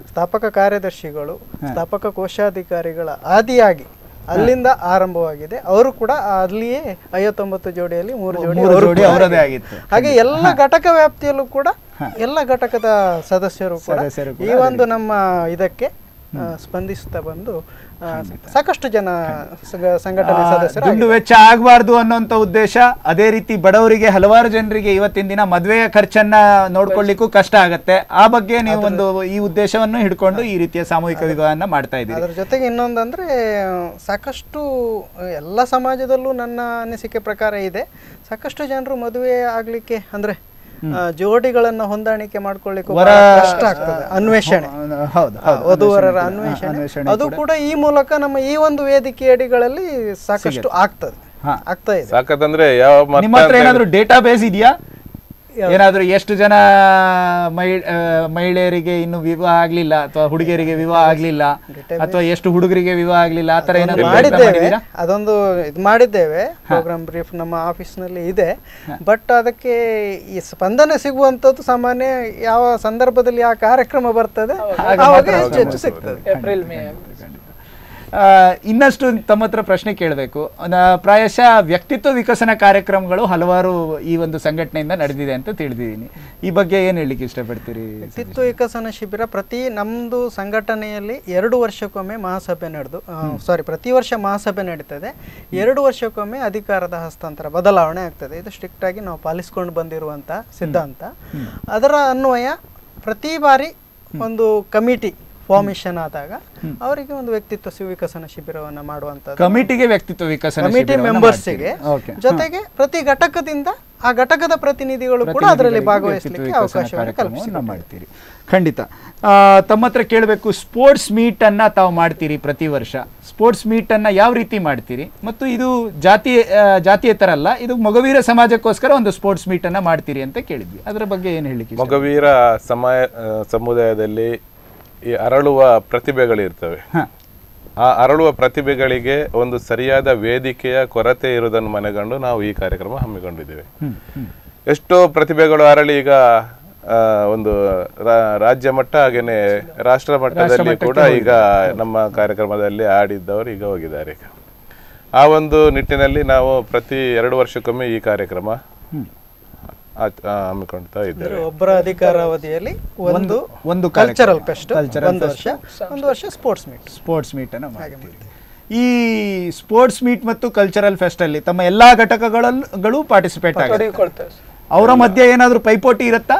S4: ಸ್ಥಾಪಕ ಕಾರ್ಯದರ್ಶಿಗಳು ಸ್ಥಾಪಕ ಕೋಶಾಧಿಕಾರಿಗಳ ಆದಿಯಾಗಿ ಅಲ್ಲಿಂದ ಆರಂಭವಾಗಿದೆ. ಅವರು ಕೂಡ ಅಲ್ಲಿಯೇ ಐವತ್ತೊಂಬತ್ತು ಜೋಡಿಯಲ್ಲಿ ಮೂರು ಜೋಡಿ
S1: ಅವರದೇ ಆಗಿತ್ತು.
S4: ಹಾಗೆ ಎಲ್ಲ ಘಟಕ ವ್ಯಾಪ್ತಿಯಲ್ಲೂ ಕೂಡ ಎಲ್ಲ ಘಟಕದ ಸದಸ್ಯರು ಕೂಡ
S1: ಸದಸ್ಯರು
S4: ಈ ಒಂದು ನಮ್ಮ ಇದಕ್ಕೆ ಸ್ಪಂದಿಸುತ್ತಾ ಬಂದು ಸಾಕಷ್ಟು ಜನ ಸಂಘ- ಸಂಘಟನೆ ಸದಸ್ಯರು
S1: ದುಡ್ಡು ವೆಚ್ಚ ಆಗಬಾರ್ದು ಅನ್ನೋಂಥ ಉದ್ದೇಶ ಅದೇ ರೀತಿ ಬಡವರಿಗೆ ಹಲವಾರು ಜನರಿಗೆ ಇವತ್ತಿನ ದಿನ ಮದುವೆಯ ಖರ್ಚನ್ನ ನೋಡ್ಕೊಳ್ಳಿಕ್ಕೂ ಕಷ್ಟ ಆಗತ್ತೆ. ಆ ಬಗ್ಗೆ ನೀವು ಒಂದು ಈ ಉದ್ದೇಶವನ್ನು ಹಿಡ್ಕೊಂಡು ಈ ರೀತಿಯ ಸಾಮೂಹಿಕ ವಿವಾಹನ ಮಾಡ್ತಾ ಇದ್ದೀವಿ
S4: ಅದರ ಜೊತೆಗೆ ಇನ್ನೊಂದಂದ್ರೆ ಸಾಕಷ್ಟು ಎಲ್ಲ ಸಮಾಜದಲ್ಲೂ ನನ್ನ ಅನಿಸಿಕೆ ಪ್ರಕಾರ ಇದೆ. ಸಾಕಷ್ಟು ಜನರು ಮದುವೆ ಆಗ್ಲಿಕ್ಕೆ ಅಂದ್ರೆ ಜೋಡಿಗಳನ್ನ ಹೊಂದಾಣಿಕೆ ಮಾಡ್ಕೊಳ್ಳಿಕ್ಕೆ
S1: ವರ-
S4: ಕಷ್ಟ ಆಗ್ತದೆ. ಅನ್ವೇಷಣೆ.
S1: ಹೌದು
S4: ವಧುವರರ ಅನ್ವೇಷಣೆ
S1: ಅನ್ವೇಷಣೆ.
S4: ಅದು ಕೂಡ ಈ ಮೂಲಕ ನಮ್ಮ ಈ ಒಂದು ವೇದಿಕೆ ಅಡಿಗಳಲ್ಲಿ ಸಾಕಷ್ಟು ಆಗ್ತದೆ. ಆಗ್ತಾ ಇದೆ.
S2: ಸಾಕತ್ತಂದ್ರೆ ಯಾವ ಮತ
S1: ನಿಮ್ಮ ಹತ್ರ
S2: ಅಂತ
S1: ಏನಾದ್ರು ಡೇಟಾ ಬೇಸ್ ಇದೆಯಾ? ಏನಾದ್ರೂ ಎಷ್ಟು ಜನ ಮಹಿ- ಮಹಿಳೆಯರಿಗೆ ಇನ್ನು ವಿವಾಹ ಆಗ್ಲಿಲ್ಲ ಅಥವಾ ಹುಡುಗಿಯರಿಗೆ ವಿವಾಹ ಆಗ್ಲಿಲ್ಲ ಅಥವಾ ಎಷ್ಟು ಹುಡುಗರಿಗೆ ವಿವಾಹ ಆಗ್ಲಿಲ್ಲ ಆತರ ಏನಾದ್ರು
S4: ಮಾಡಿದ್ದೇವೆ. ಅದೊಂದು ಇದು ಮಾಡಿದ್ದೇವೆ. ಪ್ರೋಗ್ರಾಮ್ ಬ್ರೀಫ್ ನಮ್ಮ ಆಫೀಸ್ನಲ್ಲಿ ಇದೆ ಬಟ್ ಅದಕ್ಕೆ ಈ ಸ್ಪಂದನೆ ಸಿಗುವಂತದ್ದು ಸಾಮಾನ್ಯ ಯಾವ ಸಂದರ್ಭದಲ್ಲಿ ಆ ಕಾರ್ಯಕ್ರಮ ಬರ್ತದೆ ಆವಾಗ ಹೆಚ್ಚು ಹೆಚ್ಚು ಸಿಗ್ತದೆ.
S3: ಏಪ್ರಿಲ್ ಮೇ
S1: ಇನ್ನಷ್ಟು ತಮ್ಮ ಹತ್ರ ಪ್ರಶ್ನೆ ಕೇಳಬೇಕು. ಪ್ರಾಯಶಃ ವ್ಯಕ್ತಿತ್ವ ವಿಕಸನ ಕಾರ್ಯಕ್ರಮಗಳು ಹಲವಾರು ಈ ಒಂದು ಸಂಘಟನೆಯಿಂದ ನಡೆದಿದೆ ಅಂತ ತಿಳಿದಿದ್ದೀನಿ. ಈ ಬಗ್ಗೆ ಏನು ಹೇಳಲಿಕ್ಕೆ ಇಷ್ಟಪಡ್ತೀರಿ
S4: ವ್ಯಕ್ತಿತ್ವ ವಿಕಸನ ಶಿಬಿರ ಪ್ರತಿ ನಮ್ಮದು ಸಂಘಟನೆಯಲ್ಲಿ ಎರಡು ವರ್ಷಕ್ಕೊಮ್ಮೆ ಮಹಾಸಭೆ ನಡೆದು ಸಾರಿ ಪ್ರತಿ ವರ್ಷ ಮಹಾಸಭೆ ನಡೀತದೆ. ಎರಡು ವರ್ಷಕ್ಕೊಮ್ಮೆ ಅಧಿಕಾರದ ಹಸ್ತಾಂತರ ಬದಲಾವಣೆ ಆಗ್ತದೆ. ಇದು ಸ್ಟ್ರಿಕ್ಟ್ ಆಗಿ ನಾವು ಪಾಲಿಸ್ಕೊಂಡು ಬಂದಿರುವಂಥ ಸಿದ್ಧಾಂತ. ಅದರ ಅನ್ವಯ ಪ್ರತಿ ಬಾರಿ ಒಂದು ಕಮಿಟಿ ಫಾರ್ಮೇಷನ್ ಆದಾಗ ಅವರಿಗೆ ಒಂದು ವ್ಯಕ್ತಿತ್ವ ವಿಕಸನ ಶಿಬಿರವನ್ನು ಮಾಡುವಂತ
S1: ಕಮಿಟಿಗೆ ವ್ಯಕ್ತಿತ್ವ ವಿಕಸನ
S4: ಕಮಿಟಿ ಮೆಂಬರ್ಸ್ಗೆ ಜೊತೆಗೆ ಪ್ರತಿ ಘಟಕದಿಂದ ಆ ಘಟಕದ ಪ್ರತಿನಿಧಿಗಳು ಕೂಡ ಅದರಲ್ಲಿ ಭಾಗವಹಿಸಲಿಕ್ಕೆ ಅವಕಾಶವನ್ನು
S1: ಮಾಡ್ತೀರಿ ಖಂಡಿತ. ಆ, ತಮ್ಮ ಹತ್ರ ಕೇಳಬೇಕು ಸ್ಪೋರ್ಟ್ಸ್ ಮೀಟ್ ಅನ್ನ ತಾವು ಮಾಡ್ತೀರಿ ಪ್ರತಿ ವರ್ಷ? ಸ್ಪೋರ್ಟ್ಸ್ ಮೀಟ್ ಅನ್ನ ಯಾವ ರೀತಿ ಮಾಡ್ತೀರಿ? ಮತ್ತು ಇದು ಜಾತಿ ಜಾತಿಯೇತರ ಅಲ್ಲ ಇದು ಮೊಗವೀರ ಸಮಾಜಕ್ಕೋಸ್ಕರ ಒಂದು ಸ್ಪೋರ್ಟ್ಸ್ ಮೀಟ್ ಅನ್ನ ಮಾಡ್ತೀರಿ ಅಂತ ಕೇಳಿದ್ವಿ. ಅದರ ಬಗ್ಗೆ ಏನು ಹೇಳಿ?
S2: ಮೊಗವೀರ ಸಮಾಯ ಸಮುದಾಯದಲ್ಲಿ ಈ ಅರಳುವ ಪ್ರತಿಭೆಗಳಿರ್ತವೆ. ಆ ಅರಳುವ ಪ್ರತಿಭೆಗಳಿಗೆ ಒಂದು ಸರಿಯಾದ ವೇದಿಕೆಯ ಕೊರತೆ ಇರುವುದನ್ನು ಮನೆಗಂಡು ನಾವು ಈ ಕಾರ್ಯಕ್ರಮ ಹಮ್ಮಿಕೊಂಡಿದ್ದೇವೆ.
S1: ಹ್ಮ್, ಹ್ಮ್.
S2: ಎಷ್ಟೋ ಪ್ರತಿಭೆಗಳು ಅರಳಿ ಈಗ ಆ, ಒಂದು ರಾಜ್ಯ ಮಟ್ಟ ಹಾಗೇನೆ ರಾಷ್ಟ್ರ ಮಟ್ಟದಲ್ಲಿ ಕೂಡ ಈಗ ನಮ್ಮ ಕಾರ್ಯಕ್ರಮದಲ್ಲಿ ಆಡಿದ್ದವರು ಈಗ ಹೋಗಿದ್ದಾರೆ. ಆ ಒಂದು ನಿಟ್ಟಿನಲ್ಲಿ ನಾವು ಪ್ರತಿ ಎರಡು ವರ್ಷಕ್ಕೊಮ್ಮೆ ಈ ಕಾರ್ಯಕ್ರಮ ಹಮ್ಮಿಕೊಳ್ತಾ ಇದ್ದಾರೆ.
S4: ಒಬ್ಬರ ಅಧಿಕಾರಾವಧಿಯಲ್ಲಿ ಒಂದು
S1: ಒಂದು
S4: ಕಲ್ಚರಲ್ ಫೆಸ್ಟ್ ಒಂದು ವರ್ಷ ಒಂದು ವರ್ಷ ಸ್ಪೋರ್ಟ್ಸ್ ಮೀಟ್
S1: ಸ್ಪೋರ್ಟ್ಸ್ ಮೀಟ್ ಅನ್ನ ಈ ಸ್ಪೋರ್ಟ್ಸ್ ಮೀಟ್ ಮತ್ತು ಕಲ್ಚರಲ್ ಫೆಸ್ಟ್ ಅಲ್ಲಿ ತಮ್ಮ ಎಲ್ಲಾ ಘಟಕಗಳಲ್ಲೂ ಪಾರ್ಟಿಸಿಪೇಟ್
S3: ಆಗಿ
S1: ಅವರ ಮಧ್ಯೆ ಏನಾದ್ರೂ ಪೈಪೋಟಿ ಇರುತ್ತಾ?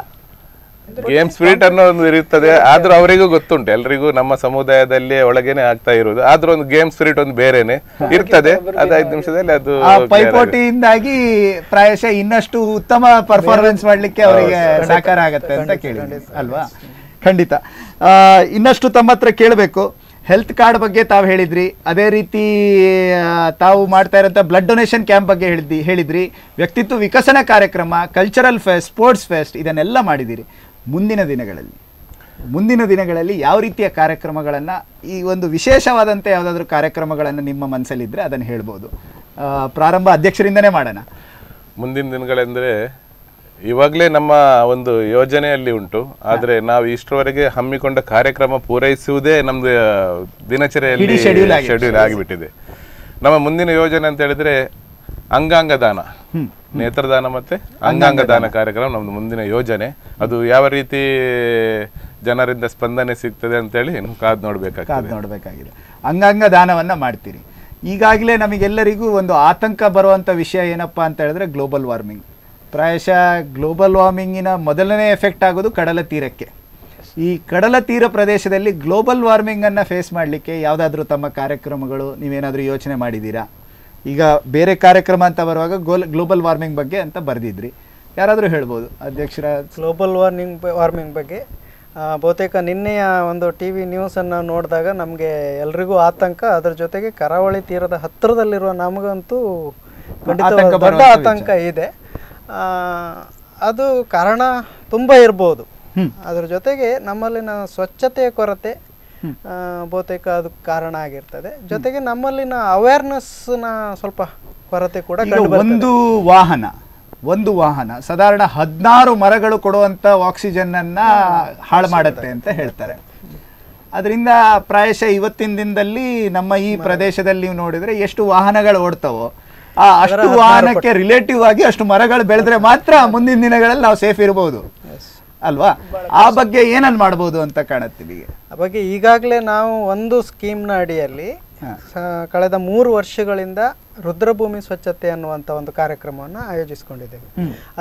S2: ಗೇಮ್ ಸ್ಪಿರಿಟ್ ಅನ್ನೋ ಒಂದು ಇರುತ್ತದೆ. ಆದ್ರೂ ಅವರಿಗೂ ಗೊತ್ತುಂಟು. ಎಲ್ರಿಗೂ ನಮ್ಮ ಸಮುದಾಯದಲ್ಲಿ ಒಳಗೇನೆ ಆಗ್ತಾ ಇರುವುದು. ಆದ್ರೂ ಒಂದು ಗೇಮ್ ಸ್ಪಿರಿಟ್ ಒಂದು ಬೇರೆನೆ ಇರ್ತದೆ. ಅದ ಐದು ನಿಮಿಷದಲ್ಲಿ ಅದು
S1: ಆ ಪೈಪೋಟಿಯಿಂದಾಗಿ ಪ್ರಾಯಶಃ ಇನ್ನಷ್ಟು ಉತ್ತಮ ಪರ್ಫಾರ್ಮೆನ್ಸ್ ಮಾಡ್ಲಿಕ್ಕೆ ಅವರಿಗೆ ಸಾಕಾರ ಆಗತ್ತೆ ಅಂತ ಕೇಳಿ ಅಲ್ವಾ? ಖಂಡಿತ. ಆ, ಇನ್ನಷ್ಟು ತಮ್ಮ ಹತ್ರ ಕೇಳಬೇಕು. ಹೆಲ್ತ್ ಕಾರ್ಡ್ ಬಗ್ಗೆ ತಾವು ಹೇಳಿದ್ರಿ. ಅದೇ ರೀತಿ ತಾವು ಮಾಡ್ತಾ ಇರೋಂಥ ಬ್ಲಡ್ ಡೊನೇಷನ್ ಕ್ಯಾಂಪ್ ಬಗ್ಗೆ ಹೇಳಿದ್ರಿ ಹೇಳಿದ್ರಿ. ವ್ಯಕ್ತಿತ್ವ ವಿಕಸನ ಕಾರ್ಯಕ್ರಮ ಕಲ್ಚರಲ್ ಫೆಸ್ಟ್ ಸ್ಪೋರ್ಟ್ಸ್ ಫೆಸ್ಟ್ ಇದನ್ನೆಲ್ಲ ಮಾಡಿದಿರಿ ಮುಂದಿನ ದಿನಗಳಲ್ಲಿ. ಮುಂದಿನ ದಿನಗಳಲ್ಲಿ ಯಾವ ರೀತಿಯ ಕಾರ್ಯಕ್ರಮಗಳನ್ನು ಈ ಒಂದು ವಿಶೇಷವಾದಂಥ ಯಾವುದಾದ್ರೂ ಕಾರ್ಯಕ್ರಮಗಳನ್ನು ನಿಮ್ಮ ಮನಸ್ಸಲ್ಲಿದ್ದರೆ ಅದನ್ನು ಹೇಳ್ಬೋದು. ಪ್ರಾರಂಭ ಅಧ್ಯಕ್ಷರಿಂದನೇ ಮಾಡೋಣ.
S2: ಮುಂದಿನ ದಿನಗಳೆಂದರೆ ಇವಾಗಲೇ ನಮ್ಮ ಒಂದು ಯೋಜನೆಯಲ್ಲಿ ಉಂಟು. ಆದರೆ ನಾವು ಇಷ್ಟರವರೆಗೆ ಹಮ್ಮಿಕೊಂಡ ಕಾರ್ಯಕ್ರಮ ಪೂರೈಸುವುದೇ ನಮ್ಮದು ದಿನಚರಿಯಲ್ಲಿ ಶೆಡ್ಯೂಲ್ ಆಗಿಬಿಟ್ಟಿದೆ. ನಮ್ಮ ಮುಂದಿನ ಯೋಜನೆ ಅಂತ ಹೇಳಿದ್ರೆ ಅಂಗಾಂಗ ದಾನ ನೇತ್ರದಾನ ಮತ್ತೆ ಅಂಗಾಂಗ ದಾನ ಕಾರ್ಯಕ್ರಮ ನಮ್ದು ಮುಂದಿನ ಯೋಜನೆ. ಅದು ಯಾವ ರೀತಿ ಜನರಿಂದ ಸ್ಪಂದನೆ ಸಿಗ್ತದೆ ಅಂತೇಳಿ ಹೇಳಿ ಕಾದ್ ನೋಡ್ಬೇಕಾಗ್ತದೆ.
S1: ಕಾದು ನೋಡಬೇಕಾಗಿದೆ. ಅಂಗಾಂಗ ದಾನವನ್ನ ಮಾಡ್ತೀರಿ. ಈಗಾಗಲೇ ನಮಗೆಲ್ಲರಿಗೂ ಒಂದು ಆತಂಕ ಬರುವಂಥ ವಿಷಯ ಏನಪ್ಪ ಅಂತ ಹೇಳಿದ್ರೆ ಗ್ಲೋಬಲ್ ವಾರ್ಮಿಂಗ್ ಪ್ರಾಯಶಃ ಗ್ಲೋಬಲ್ ವಾರ್ಮಿಂಗಿನ ಮೊದಲನೇ ಎಫೆಕ್ಟ್ ಆಗೋದು ಕಡಲ ತೀರಕ್ಕೆ. ಈ ಕಡಲ ತೀರ ಪ್ರದೇಶದಲ್ಲಿ ಗ್ಲೋಬಲ್ ವಾರ್ಮಿಂಗನ್ನು ಫೇಸ್ ಮಾಡಲಿಕ್ಕೆ ಯಾವುದಾದ್ರೂ ತಮ್ಮ ಕಾರ್ಯಕ್ರಮಗಳು ನೀವೇನಾದರೂ ಯೋಚನೆ ಮಾಡಿದ್ದೀರಾ? ಈಗ ಬೇರೆ ಕಾರ್ಯಕ್ರಮ ಅಂತ ಬರುವಾಗ ಗೋಲ್ ಗ್ಲೋಬಲ್ ವಾರ್ಮಿಂಗ್ ಬಗ್ಗೆ ಅಂತ ಬರೆದಿದ್ರಿ. ಯಾರಾದರೂ ಹೇಳ್ಬೋದು ಅಧ್ಯಕ್ಷರ
S4: ಗ್ಲೋಬಲ್ ವಾರ್ಮಿಂಗ್ ವಾರ್ಮಿಂಗ್ ಬಗ್ಗೆ. ಬಹುತೇಕ ನಿನ್ನೆಯ ಒಂದು ಟಿ ವಿ ನ್ಯೂಸನ್ನು ನೋಡಿದಾಗ ನಮಗೆ ಎಲ್ರಿಗೂ ಆತಂಕ ಅದರ ಜೊತೆಗೆ ಕರಾವಳಿ ತೀರದ ಹತ್ತಿರದಲ್ಲಿರುವ ನಮಗಂತೂ
S1: ಖಂಡಿತ
S4: ದೊಡ್ಡ ಆತಂಕ ಇದೆ. ಅದು ಕಾರಣ ತುಂಬ ಇರ್ಬೋದು. ಅದರ ಜೊತೆಗೆ ನಮ್ಮಲ್ಲಿನ ಸ್ವಚ್ಛತೆಯ ಕೊರತೆ ಬಹುತೇಕ ಅದು ಕಾರಣ ಆಗಿರ್ತದೆ. ಜೊತೆಗೆ ನಮ್ಮಲ್ಲಿನ ಅವೇರ್ನೆಸ್ನ ಸ್ವಲ್ಪ ಕೊರತೆ ಕೂಡ
S1: ಒಂದು ವಾಹನ ಒಂದು ವಾಹನ ಸಾಧಾರಣ ಹದಿನಾರು ಮರಗಳು ಕೊಡುವಂತ ಆಕ್ಸಿಜನ್ ಅನ್ನ ಹಾಳು ಮಾಡುತ್ತೆ ಅಂತ ಹೇಳ್ತಾರೆ. ಅದರಿಂದ ಪ್ರಾಯಶಃ ಇವತ್ತಿನ ದಿನದಲ್ಲಿ ನಮ್ಮ ಈ ಪ್ರದೇಶದಲ್ಲಿ ನೀವು ನೋಡಿದ್ರೆ ಎಷ್ಟು ವಾಹನಗಳು ಓಡ್ತಾವೋ ಆ ಅಷ್ಟು ವಾಹನಕ್ಕೆ ರಿಲೇಟಿವ್ ಆಗಿ ಅಷ್ಟು ಮರಗಳು ಬೆಳೆದ್ರೆ ಮಾತ್ರ ಮುಂದಿನ ದಿನಗಳಲ್ಲಿ ನಾವು ಸೇಫ್ ಇರಬಹುದು ಅಲ್ವಾ? ಆ ಬಗ್ಗೆ ಏನನ್ನು ಮಾಡ್ಬೋದು ಅಂತ ಕಾಣುತ್ತೆ ನಿಮಗೆ?
S4: ಆ ಬಗ್ಗೆ ಈಗಾಗಲೇ ನಾವು ಒಂದು ಸ್ಕೀಮ್ನ ಅಡಿಯಲ್ಲಿ ಕಳೆದ ಮೂರು ವರ್ಷಗಳಿಂದ ರುದ್ರಭೂಮಿ ಸ್ವಚ್ಛತೆ ಅನ್ನುವಂಥ ಒಂದು ಕಾರ್ಯಕ್ರಮವನ್ನು ಆಯೋಜಿಸ್ಕೊಂಡಿದ್ದೇವೆ.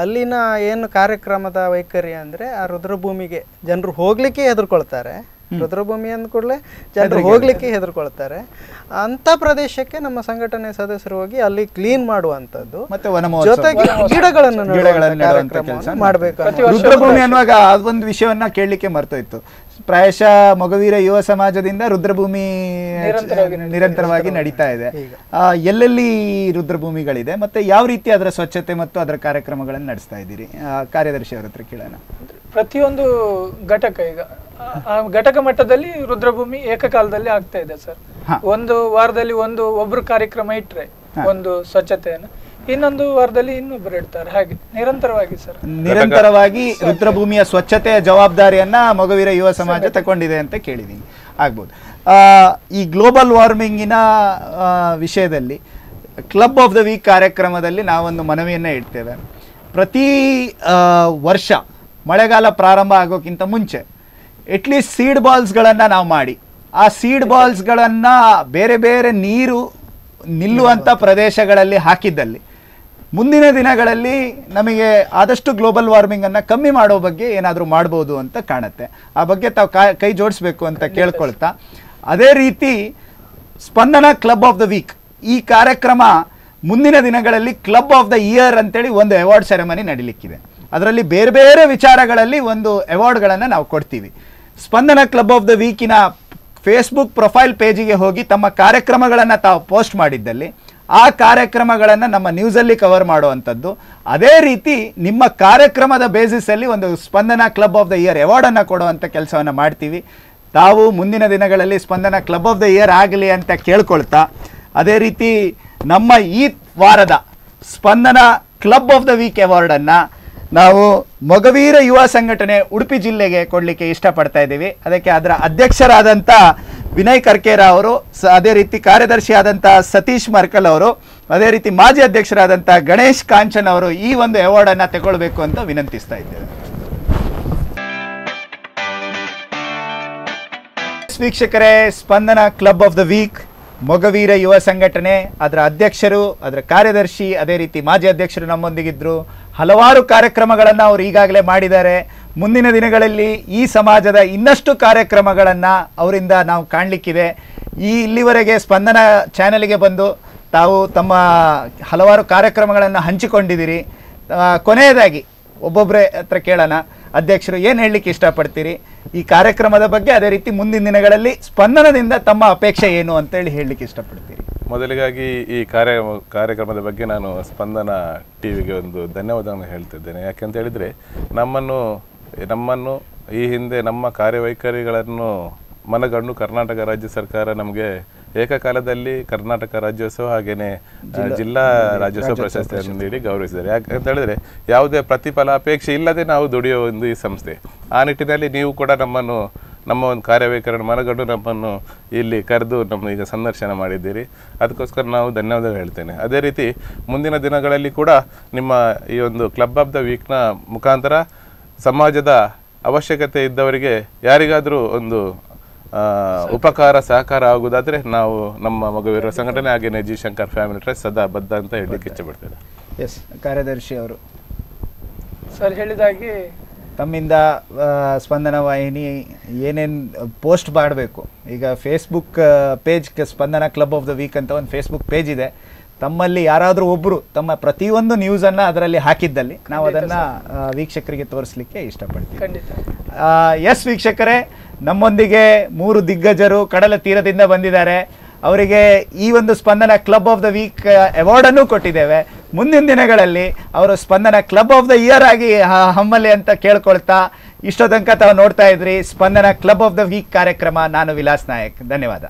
S4: ಅಲ್ಲಿನ ಏನು ಕಾರ್ಯಕ್ರಮದ ವೈಖರಿ ಅಂದರೆ ಆ ರುದ್ರಭೂಮಿಗೆ ಜನರು ಹೋಗ್ಲಿಕ್ಕೆ ಹೆದರ್ಕೊಳ್ತಾರೆ. ರುದ್ರಭೂಮಿ ಅಂದ ಕೂಡಲೇ ಜನರು ಹೋಗ್ಲಿಕ್ಕೆ ಹೆದರ್ಕೊಳ್ತಾರೆ. ಅಂತ ಪ್ರದೇಶಕ್ಕೆ ನಮ್ಮ ಸಂಘಟನೆ ಸದಸ್ಯರು ಹೋಗಿ ಅಲ್ಲಿ ಕ್ಲೀನ್
S1: ಮಾಡುವಂತದ್ದು
S4: ಜೊತೆಗೆ ಗಿಡಗಳನ್ನು ಮಾಡಬೇಕು
S1: ರುದ್ರಭೂಮಿ ಅನ್ನುವಾಗ ಅದೊಂದು ವಿಷಯವನ್ನ ಕೇಳಲಿಕ್ಕೆ ಮರ್ತೋಯ್ತು. ಪ್ರಾಯಶಃ ಮೊಗವೀರ ಯುವ ಸಮಾಜದಿಂದ ರುದ್ರಭೂಮಿ
S3: ನಿರಂತರವಾಗಿ ನಡೀತಾ ಇದೆ.
S1: ಎಲ್ಲೆಲ್ಲಿ ರುದ್ರಭೂಮಿಗಳಿದೆ? ಮತ್ತೆ ಯಾವ ರೀತಿ ಅದರ ಸ್ವಚ್ಛತೆ ಮತ್ತು ಅದರ ಕಾರ್ಯಕ್ರಮಗಳನ್ನು ನಡೆಸ್ತಾ ಇದ್ದೀರಿ? ಕಾರ್ಯದರ್ಶಿ ಅವರ ಹತ್ರ ಕೇಳೋಣ.
S3: ಪ್ರತಿಯೊಂದು ಘಟಕ ಈಗ ಘಟಕ ಮಟ್ಟದಲ್ಲಿ ರುದ್ರಭೂಮಿ ಏಕಕಾಲದಲ್ಲಿ ಆಗ್ತಾ ಇದೆ ಸರ್. ಒಂದು ವಾರದಲ್ಲಿ ಒಂದು ಒಬ್ರು ಕಾರ್ಯಕ್ರಮ ಇಟ್ರೆ ಒಂದು ಸ್ವಚ್ಛತೆಯನ್ನು. ಇನ್ನೊಂದು ವಾರದಲ್ಲಿ ಇನ್ನೊಬ್ಬರು ಇಡ್ತಾರೆ ಹಾಗೆ ನಿರಂತರವಾಗಿ ಸರ್.
S1: ನಿರಂತರವಾಗಿ ರುದ್ರಭೂಮಿಯ ಸ್ವಚ್ಛತೆಯ ಜವಾಬ್ದಾರಿಯನ್ನ ಮೊಗವೀರ ಯುವ ಸಮಾಜ ತಗೊಂಡಿದೆ ಅಂತ ಕೇಳಿದೀನಿ. ಆಗ್ಬೋದು. ಆ, ಈ ಗ್ಲೋಬಲ್ ವಾರ್ಮಿಂಗಿನ ವಿಷಯದಲ್ಲಿ ಕ್ಲಬ್ ಆಫ್ ದ ವೀಕ್ ಕಾರ್ಯಕ್ರಮದಲ್ಲಿ ನಾವೊಂದು ಮನವಿಯನ್ನ ಇಡ್ತೇವೆ. ಪ್ರತಿ ವರ್ಷ ಮಳೆಗಾಲ ಪ್ರಾರಂಭ ಆಗೋಕ್ಕಿಂತ ಮುಂಚೆ ಎಟ್ಲೀಸ್ಟ್ ಸೀಡ್ ಬಾಲ್ಸ್ಗಳನ್ನು ನಾವು ಮಾಡಿ. ಆ ಸೀಡ್ ಬಾಲ್ಸ್ಗಳನ್ನು ಬೇರೆ ಬೇರೆ ನೀರು ನಿಲ್ಲುವಂಥ ಪ್ರದೇಶಗಳಲ್ಲಿ ಹಾಕಿದ್ದಲ್ಲಿ ಮುಂದಿನ ದಿನಗಳಲ್ಲಿ ನಮಗೆ ಆದಷ್ಟು ಗ್ಲೋಬಲ್ ವಾರ್ಮಿಂಗನ್ನು ಕಮ್ಮಿ ಮಾಡೋ ಬಗ್ಗೆ ಏನಾದರೂ ಮಾಡ್ಬೋದು ಅಂತ ಕಾಣುತ್ತೆ. ಆ ಬಗ್ಗೆ ತಾವು ಕಾ- ಕೈ ಜೋಡಿಸ್ಬೇಕು ಅಂತ ಕೇಳ್ಕೊಳ್ತಾ. ಅದೇ ರೀತಿ Spandana club of the week ಈ ಕಾರ್ಯಕ್ರಮ ಮುಂದಿನ ದಿನಗಳಲ್ಲಿ ಕ್ಲಬ್ ಆಫ್ ದ ಇಯರ್ ಅಂತೇಳಿ ಒಂದು ಅವಾರ್ಡ್ ಸೆರೆಮನಿ ನಡೀಲಿಕ್ಕಿದೆ. ಅದರಲ್ಲಿ ಬೇರೆ ಬೇರೆ ವಿಚಾರಗಳಲ್ಲಿ ಒಂದು ಅವಾರ್ಡ್ಗಳನ್ನು ನಾವು ಕೊಡ್ತೀವಿ. ಸ್ಪಂದನ ಕ್ಲಬ್ ಆಫ್ ದ ವೀಕಿನ ಫೇಸ್ಬುಕ್ ಪ್ರೊಫೈಲ್ ಪೇಜಿಗೆ ಹೋಗಿ ತಮ್ಮ ಕಾರ್ಯಕ್ರಮಗಳನ್ನು ತಾವು ಪೋಸ್ಟ್ ಮಾಡಿದ್ದಲ್ಲಿ ಆ ಕಾರ್ಯಕ್ರಮಗಳನ್ನು ನಮ್ಮ ನ್ಯೂಸಲ್ಲಿ ಕವರ್ ಮಾಡುವಂಥದ್ದು. ಅದೇ ರೀತಿ ನಿಮ್ಮ ಕಾರ್ಯಕ್ರಮದ ಬೇಸಿಸಲ್ಲಿ ಒಂದು Spandana club of the year ಅವಾರ್ಡನ್ನು ಕೊಡುವಂಥ ಕೆಲಸವನ್ನು ಮಾಡ್ತೀವಿ. ತಾವು ಮುಂದಿನ ದಿನಗಳಲ್ಲಿ Spandana club of the year ಆಗಲಿ ಅಂತ ಕೇಳ್ಕೊಳ್ತಾ, ಅದೇ ರೀತಿ ನಮ್ಮ ಈ ವಾರದ Spandana club of the week ಅವಾರ್ಡನ್ನು ನಾವು ಮೊಗವೀರ ಯುವ ಸಂಘಟನೆ ಉಡುಪಿ ಜಿಲ್ಲೆಗೆ ಕೊಡಲಿಕ್ಕೆ ಇಷ್ಟಪಡ್ತಾ ಇದ್ದೀವಿ. ಅದಕ್ಕೆ ಅದರ ಅಧ್ಯಕ್ಷರಾದಂಥ ವಿನಯ್ ಕರ್ಕೇರ ಅವರು ಅದೇ ರೀತಿ ಕಾರ್ಯದರ್ಶಿ ಆದಂಥ ಸತೀಶ್ ಮರ್ಕಲ್ ಅವರು, ಅದೇ ರೀತಿ ಮಾಜಿ ಅಧ್ಯಕ್ಷರಾದಂಥ ಗಣೇಶ್ ಕಾಂಚನ್ ಅವರು ಈ ಒಂದು ಅವಾರ್ಡನ್ನು ತಗೊಳ್ಬೇಕು ಅಂತ ವಿನಂತಿಸ್ತಾ ಇದ್ದೇವೆ ವೀಕ್ಷಕರೇ, Spandana club of the week, Mogaveera ಯುವ ಸಂಘಟನೆ, ಅದರ ಅಧ್ಯಕ್ಷರು, ಅದರ ಕಾರ್ಯದರ್ಶಿ, ಅದೇ ರೀತಿ ಮಾಜಿ ಅಧ್ಯಕ್ಷರು ನಮ್ಮೊಂದಿಗಿದ್ರು ಹಲವಾರು ಕಾರ್ಯಕ್ರಮಗಳನ್ನು ಅವರು ಈಗಾಗಲೇ ಮಾಡಿದ್ದಾರೆ. ಮುಂದಿನ ದಿನಗಳಲ್ಲಿ ಈ ಸಮಾಜದ ಇನ್ನಷ್ಟು ಕಾರ್ಯಕ್ರಮಗಳನ್ನು ಅವರಿಂದ ನಾವು ಕಾಣಲಿಕ್ಕಿದೆ. ಈ ಇಲ್ಲಿವರೆಗೆ ಸ್ಪಂದನ ಚಾನಲ್ಗೆ ಬಂದು ತಾವು ತಮ್ಮ ಹಲವಾರು ಕಾರ್ಯಕ್ರಮಗಳನ್ನು ಹಂಚಿಕೊಂಡಿದ್ದೀರಿ. ಕೊನೆಯದಾಗಿ ಒಬ್ಬೊಬ್ಬರೇ ಹತ್ರ ಕೇಳೋಣ. ಅಧ್ಯಕ್ಷರು ಏನು ಹೇಳಲಿಕ್ಕೆ ಇಷ್ಟಪಡ್ತೀರಿ? ಈ ಕಾರ್ಯಕ್ರಮದ ಬಗ್ಗೆ ಅದೇ ರೀತಿ ಮುಂದಿನ ದಿನಗಳಲ್ಲಿ ಸ್ಪಂದನದಿಂದ ತಮ್ಮ ಅಪೇಕ್ಷೆ ಏನು ಅಂತೇಳಿ ಹೇಳಲಿಕ್ಕೆ ಇಷ್ಟಪಡ್ತೀರಿ?
S2: ಮೊದಲಿಗಾಗಿ ಈ ಕಾರ್ಯ ಕಾರ್ಯಕ್ರಮದ ಬಗ್ಗೆ ನಾನು ಸ್ಪಂದನ ಟಿವಿಗೆ ಒಂದು ಧನ್ಯವಾದವನ್ನು ಹೇಳ್ತಿದ್ದೇನೆ. ಯಾಕೆಂತ ಹೇಳಿದರೆ ನಮ್ಮನ್ನು ನಮ್ಮನ್ನು ಈ ಹಿಂದೆ ನಮ್ಮ ಕಾರ್ಯವೈಖರಿಗಳನ್ನು ಮನಗಂಡು ಕರ್ನಾಟಕ ರಾಜ್ಯ ಸರ್ಕಾರ ನಮಗೆ ಏಕಕಾಲದಲ್ಲಿ ಕರ್ನಾಟಕ ರಾಜ್ಯೋತ್ಸವ ಹಾಗೇನೆ ಜಿಲ್ಲಾ ರಾಜ್ಯೋತ್ಸವ ಪ್ರಶಸ್ತಿಯನ್ನು ನೀಡಿ ಗೌರವಿಸಿದ್ದಾರೆ. ಯಾಕಂತ ಹೇಳಿದ್ರೆ ಯಾವುದೇ ಪ್ರತಿಫಲ ಅಪೇಕ್ಷೆ ಇಲ್ಲದೆ ನಾವು ದುಡಿಯುವ ಒಂದು ಈ ಸಂಸ್ಥೆ. ಆ ನಿಟ್ಟಿನಲ್ಲಿ ನೀವು ಕೂಡ ನಮ್ಮನ್ನು ನಮ್ಮ ಒಂದು ಕಾರ್ಯವೈಖರಿಯನ್ನು ಮನಗಂಡು ನಮ್ಮನ್ನು ಇಲ್ಲಿ ಕರೆದು ನಮ್ಮ ಈಗ ಸಂದರ್ಶನ ಮಾಡಿದ್ದೀರಿ. ಅದಕ್ಕೋಸ್ಕರ ನಾವು ಧನ್ಯವಾದ ಹೇಳ್ತೇನೆ. ಅದೇ ರೀತಿ ಮುಂದಿನ ದಿನಗಳಲ್ಲಿ ಕೂಡ ನಿಮ್ಮ ಈ ಒಂದು ಕ್ಲಬ್ ಆಫ್ ದ ವೀಕ್ನ ಮುಖಾಂತರ ಸಮಾಜದ ಅವಶ್ಯಕತೆ ಇದ್ದವರಿಗೆ ಯಾರಿಗಾದರೂ ಒಂದು ಉಪಕಾರ ಸಹಕಾರ ಆಗುವುದಾದರೆ ನಾವು ನಮ್ಮ ಮಗುವಿರುವ ಸಂಘಟನೆ ಹಾಗೆಯೇ ಜಿ ಶಂಕರ್ ಫ್ಯಾಮಿಲಿ ಟ್ರಸ್ಟ್ ಸದಾ ಬದ್ಧ ಅಂತ ಹೇಳಲಿಕ್ಕೆ ಇಷ್ಟಪಡ್ತೇನೆ
S1: ಎಸ್ ಕಾರ್ಯದರ್ಶಿ ಅವರು.
S3: ಸರ್ ಹೇಳಿದಾಗೆ
S1: ತಮ್ಮಿಂದ ಸ್ಪಂದನ ವಾಹಿನಿ ಏನೇನು ಪೋಸ್ಟ್ ಮಾಡಬೇಕು. ಈಗ Facebook page Spandana club of the week ಅಂತ ಒಂದು ಫೇಸ್ಬುಕ್ ಪೇಜ್ ಇದೆ. ತಮ್ಮಲ್ಲಿ ಯಾರಾದರೂ ಒಬ್ಬರು ತಮ್ಮ ಪ್ರತಿಯೊಂದು ನ್ಯೂಸನ್ನು ಅದರಲ್ಲಿ ಹಾಕಿದ್ದಲ್ಲಿ ನಾವು ಅದನ್ನು ವೀಕ್ಷಕರಿಗೆ ತೋರಿಸಲಿಕ್ಕೆ ಇಷ್ಟಪಡ್ತೀವಿ. ಎಸ್ ವೀಕ್ಷಕರೇ ನಮ್ಮೊಂದಿಗೆ ಮೂರು ದಿಗ್ಗಜರು ಕಡಲ ತೀರದಿಂದ ಬಂದಿದ್ದಾರೆ. ಅವರಿಗೆ ಈ ಒಂದು Spandana club of the week ಅವಾರ್ಡನ್ನು ಕೊಟ್ಟಿದ್ದೇವೆ. ಮುಂದಿನ ದಿನಗಳಲ್ಲಿ ಅವರು Spandana club of the year ಆಗಿ ಹಮ್ಮಲ್ಲಿ ಹಮ್ಮಲಿ ಅಂತ ಕೇಳ್ಕೊಳ್ತಾ ಇಷ್ಟೋ ತನಕ ತಾವು ನೋಡ್ತಾ ಇದ್ರಿ. Spandana club of the week ಕಾರ್ಯಕ್ರಮ, ನಾನು ವಿಲಾಸ್ ನಾಯಕ್. ಧನ್ಯವಾದ.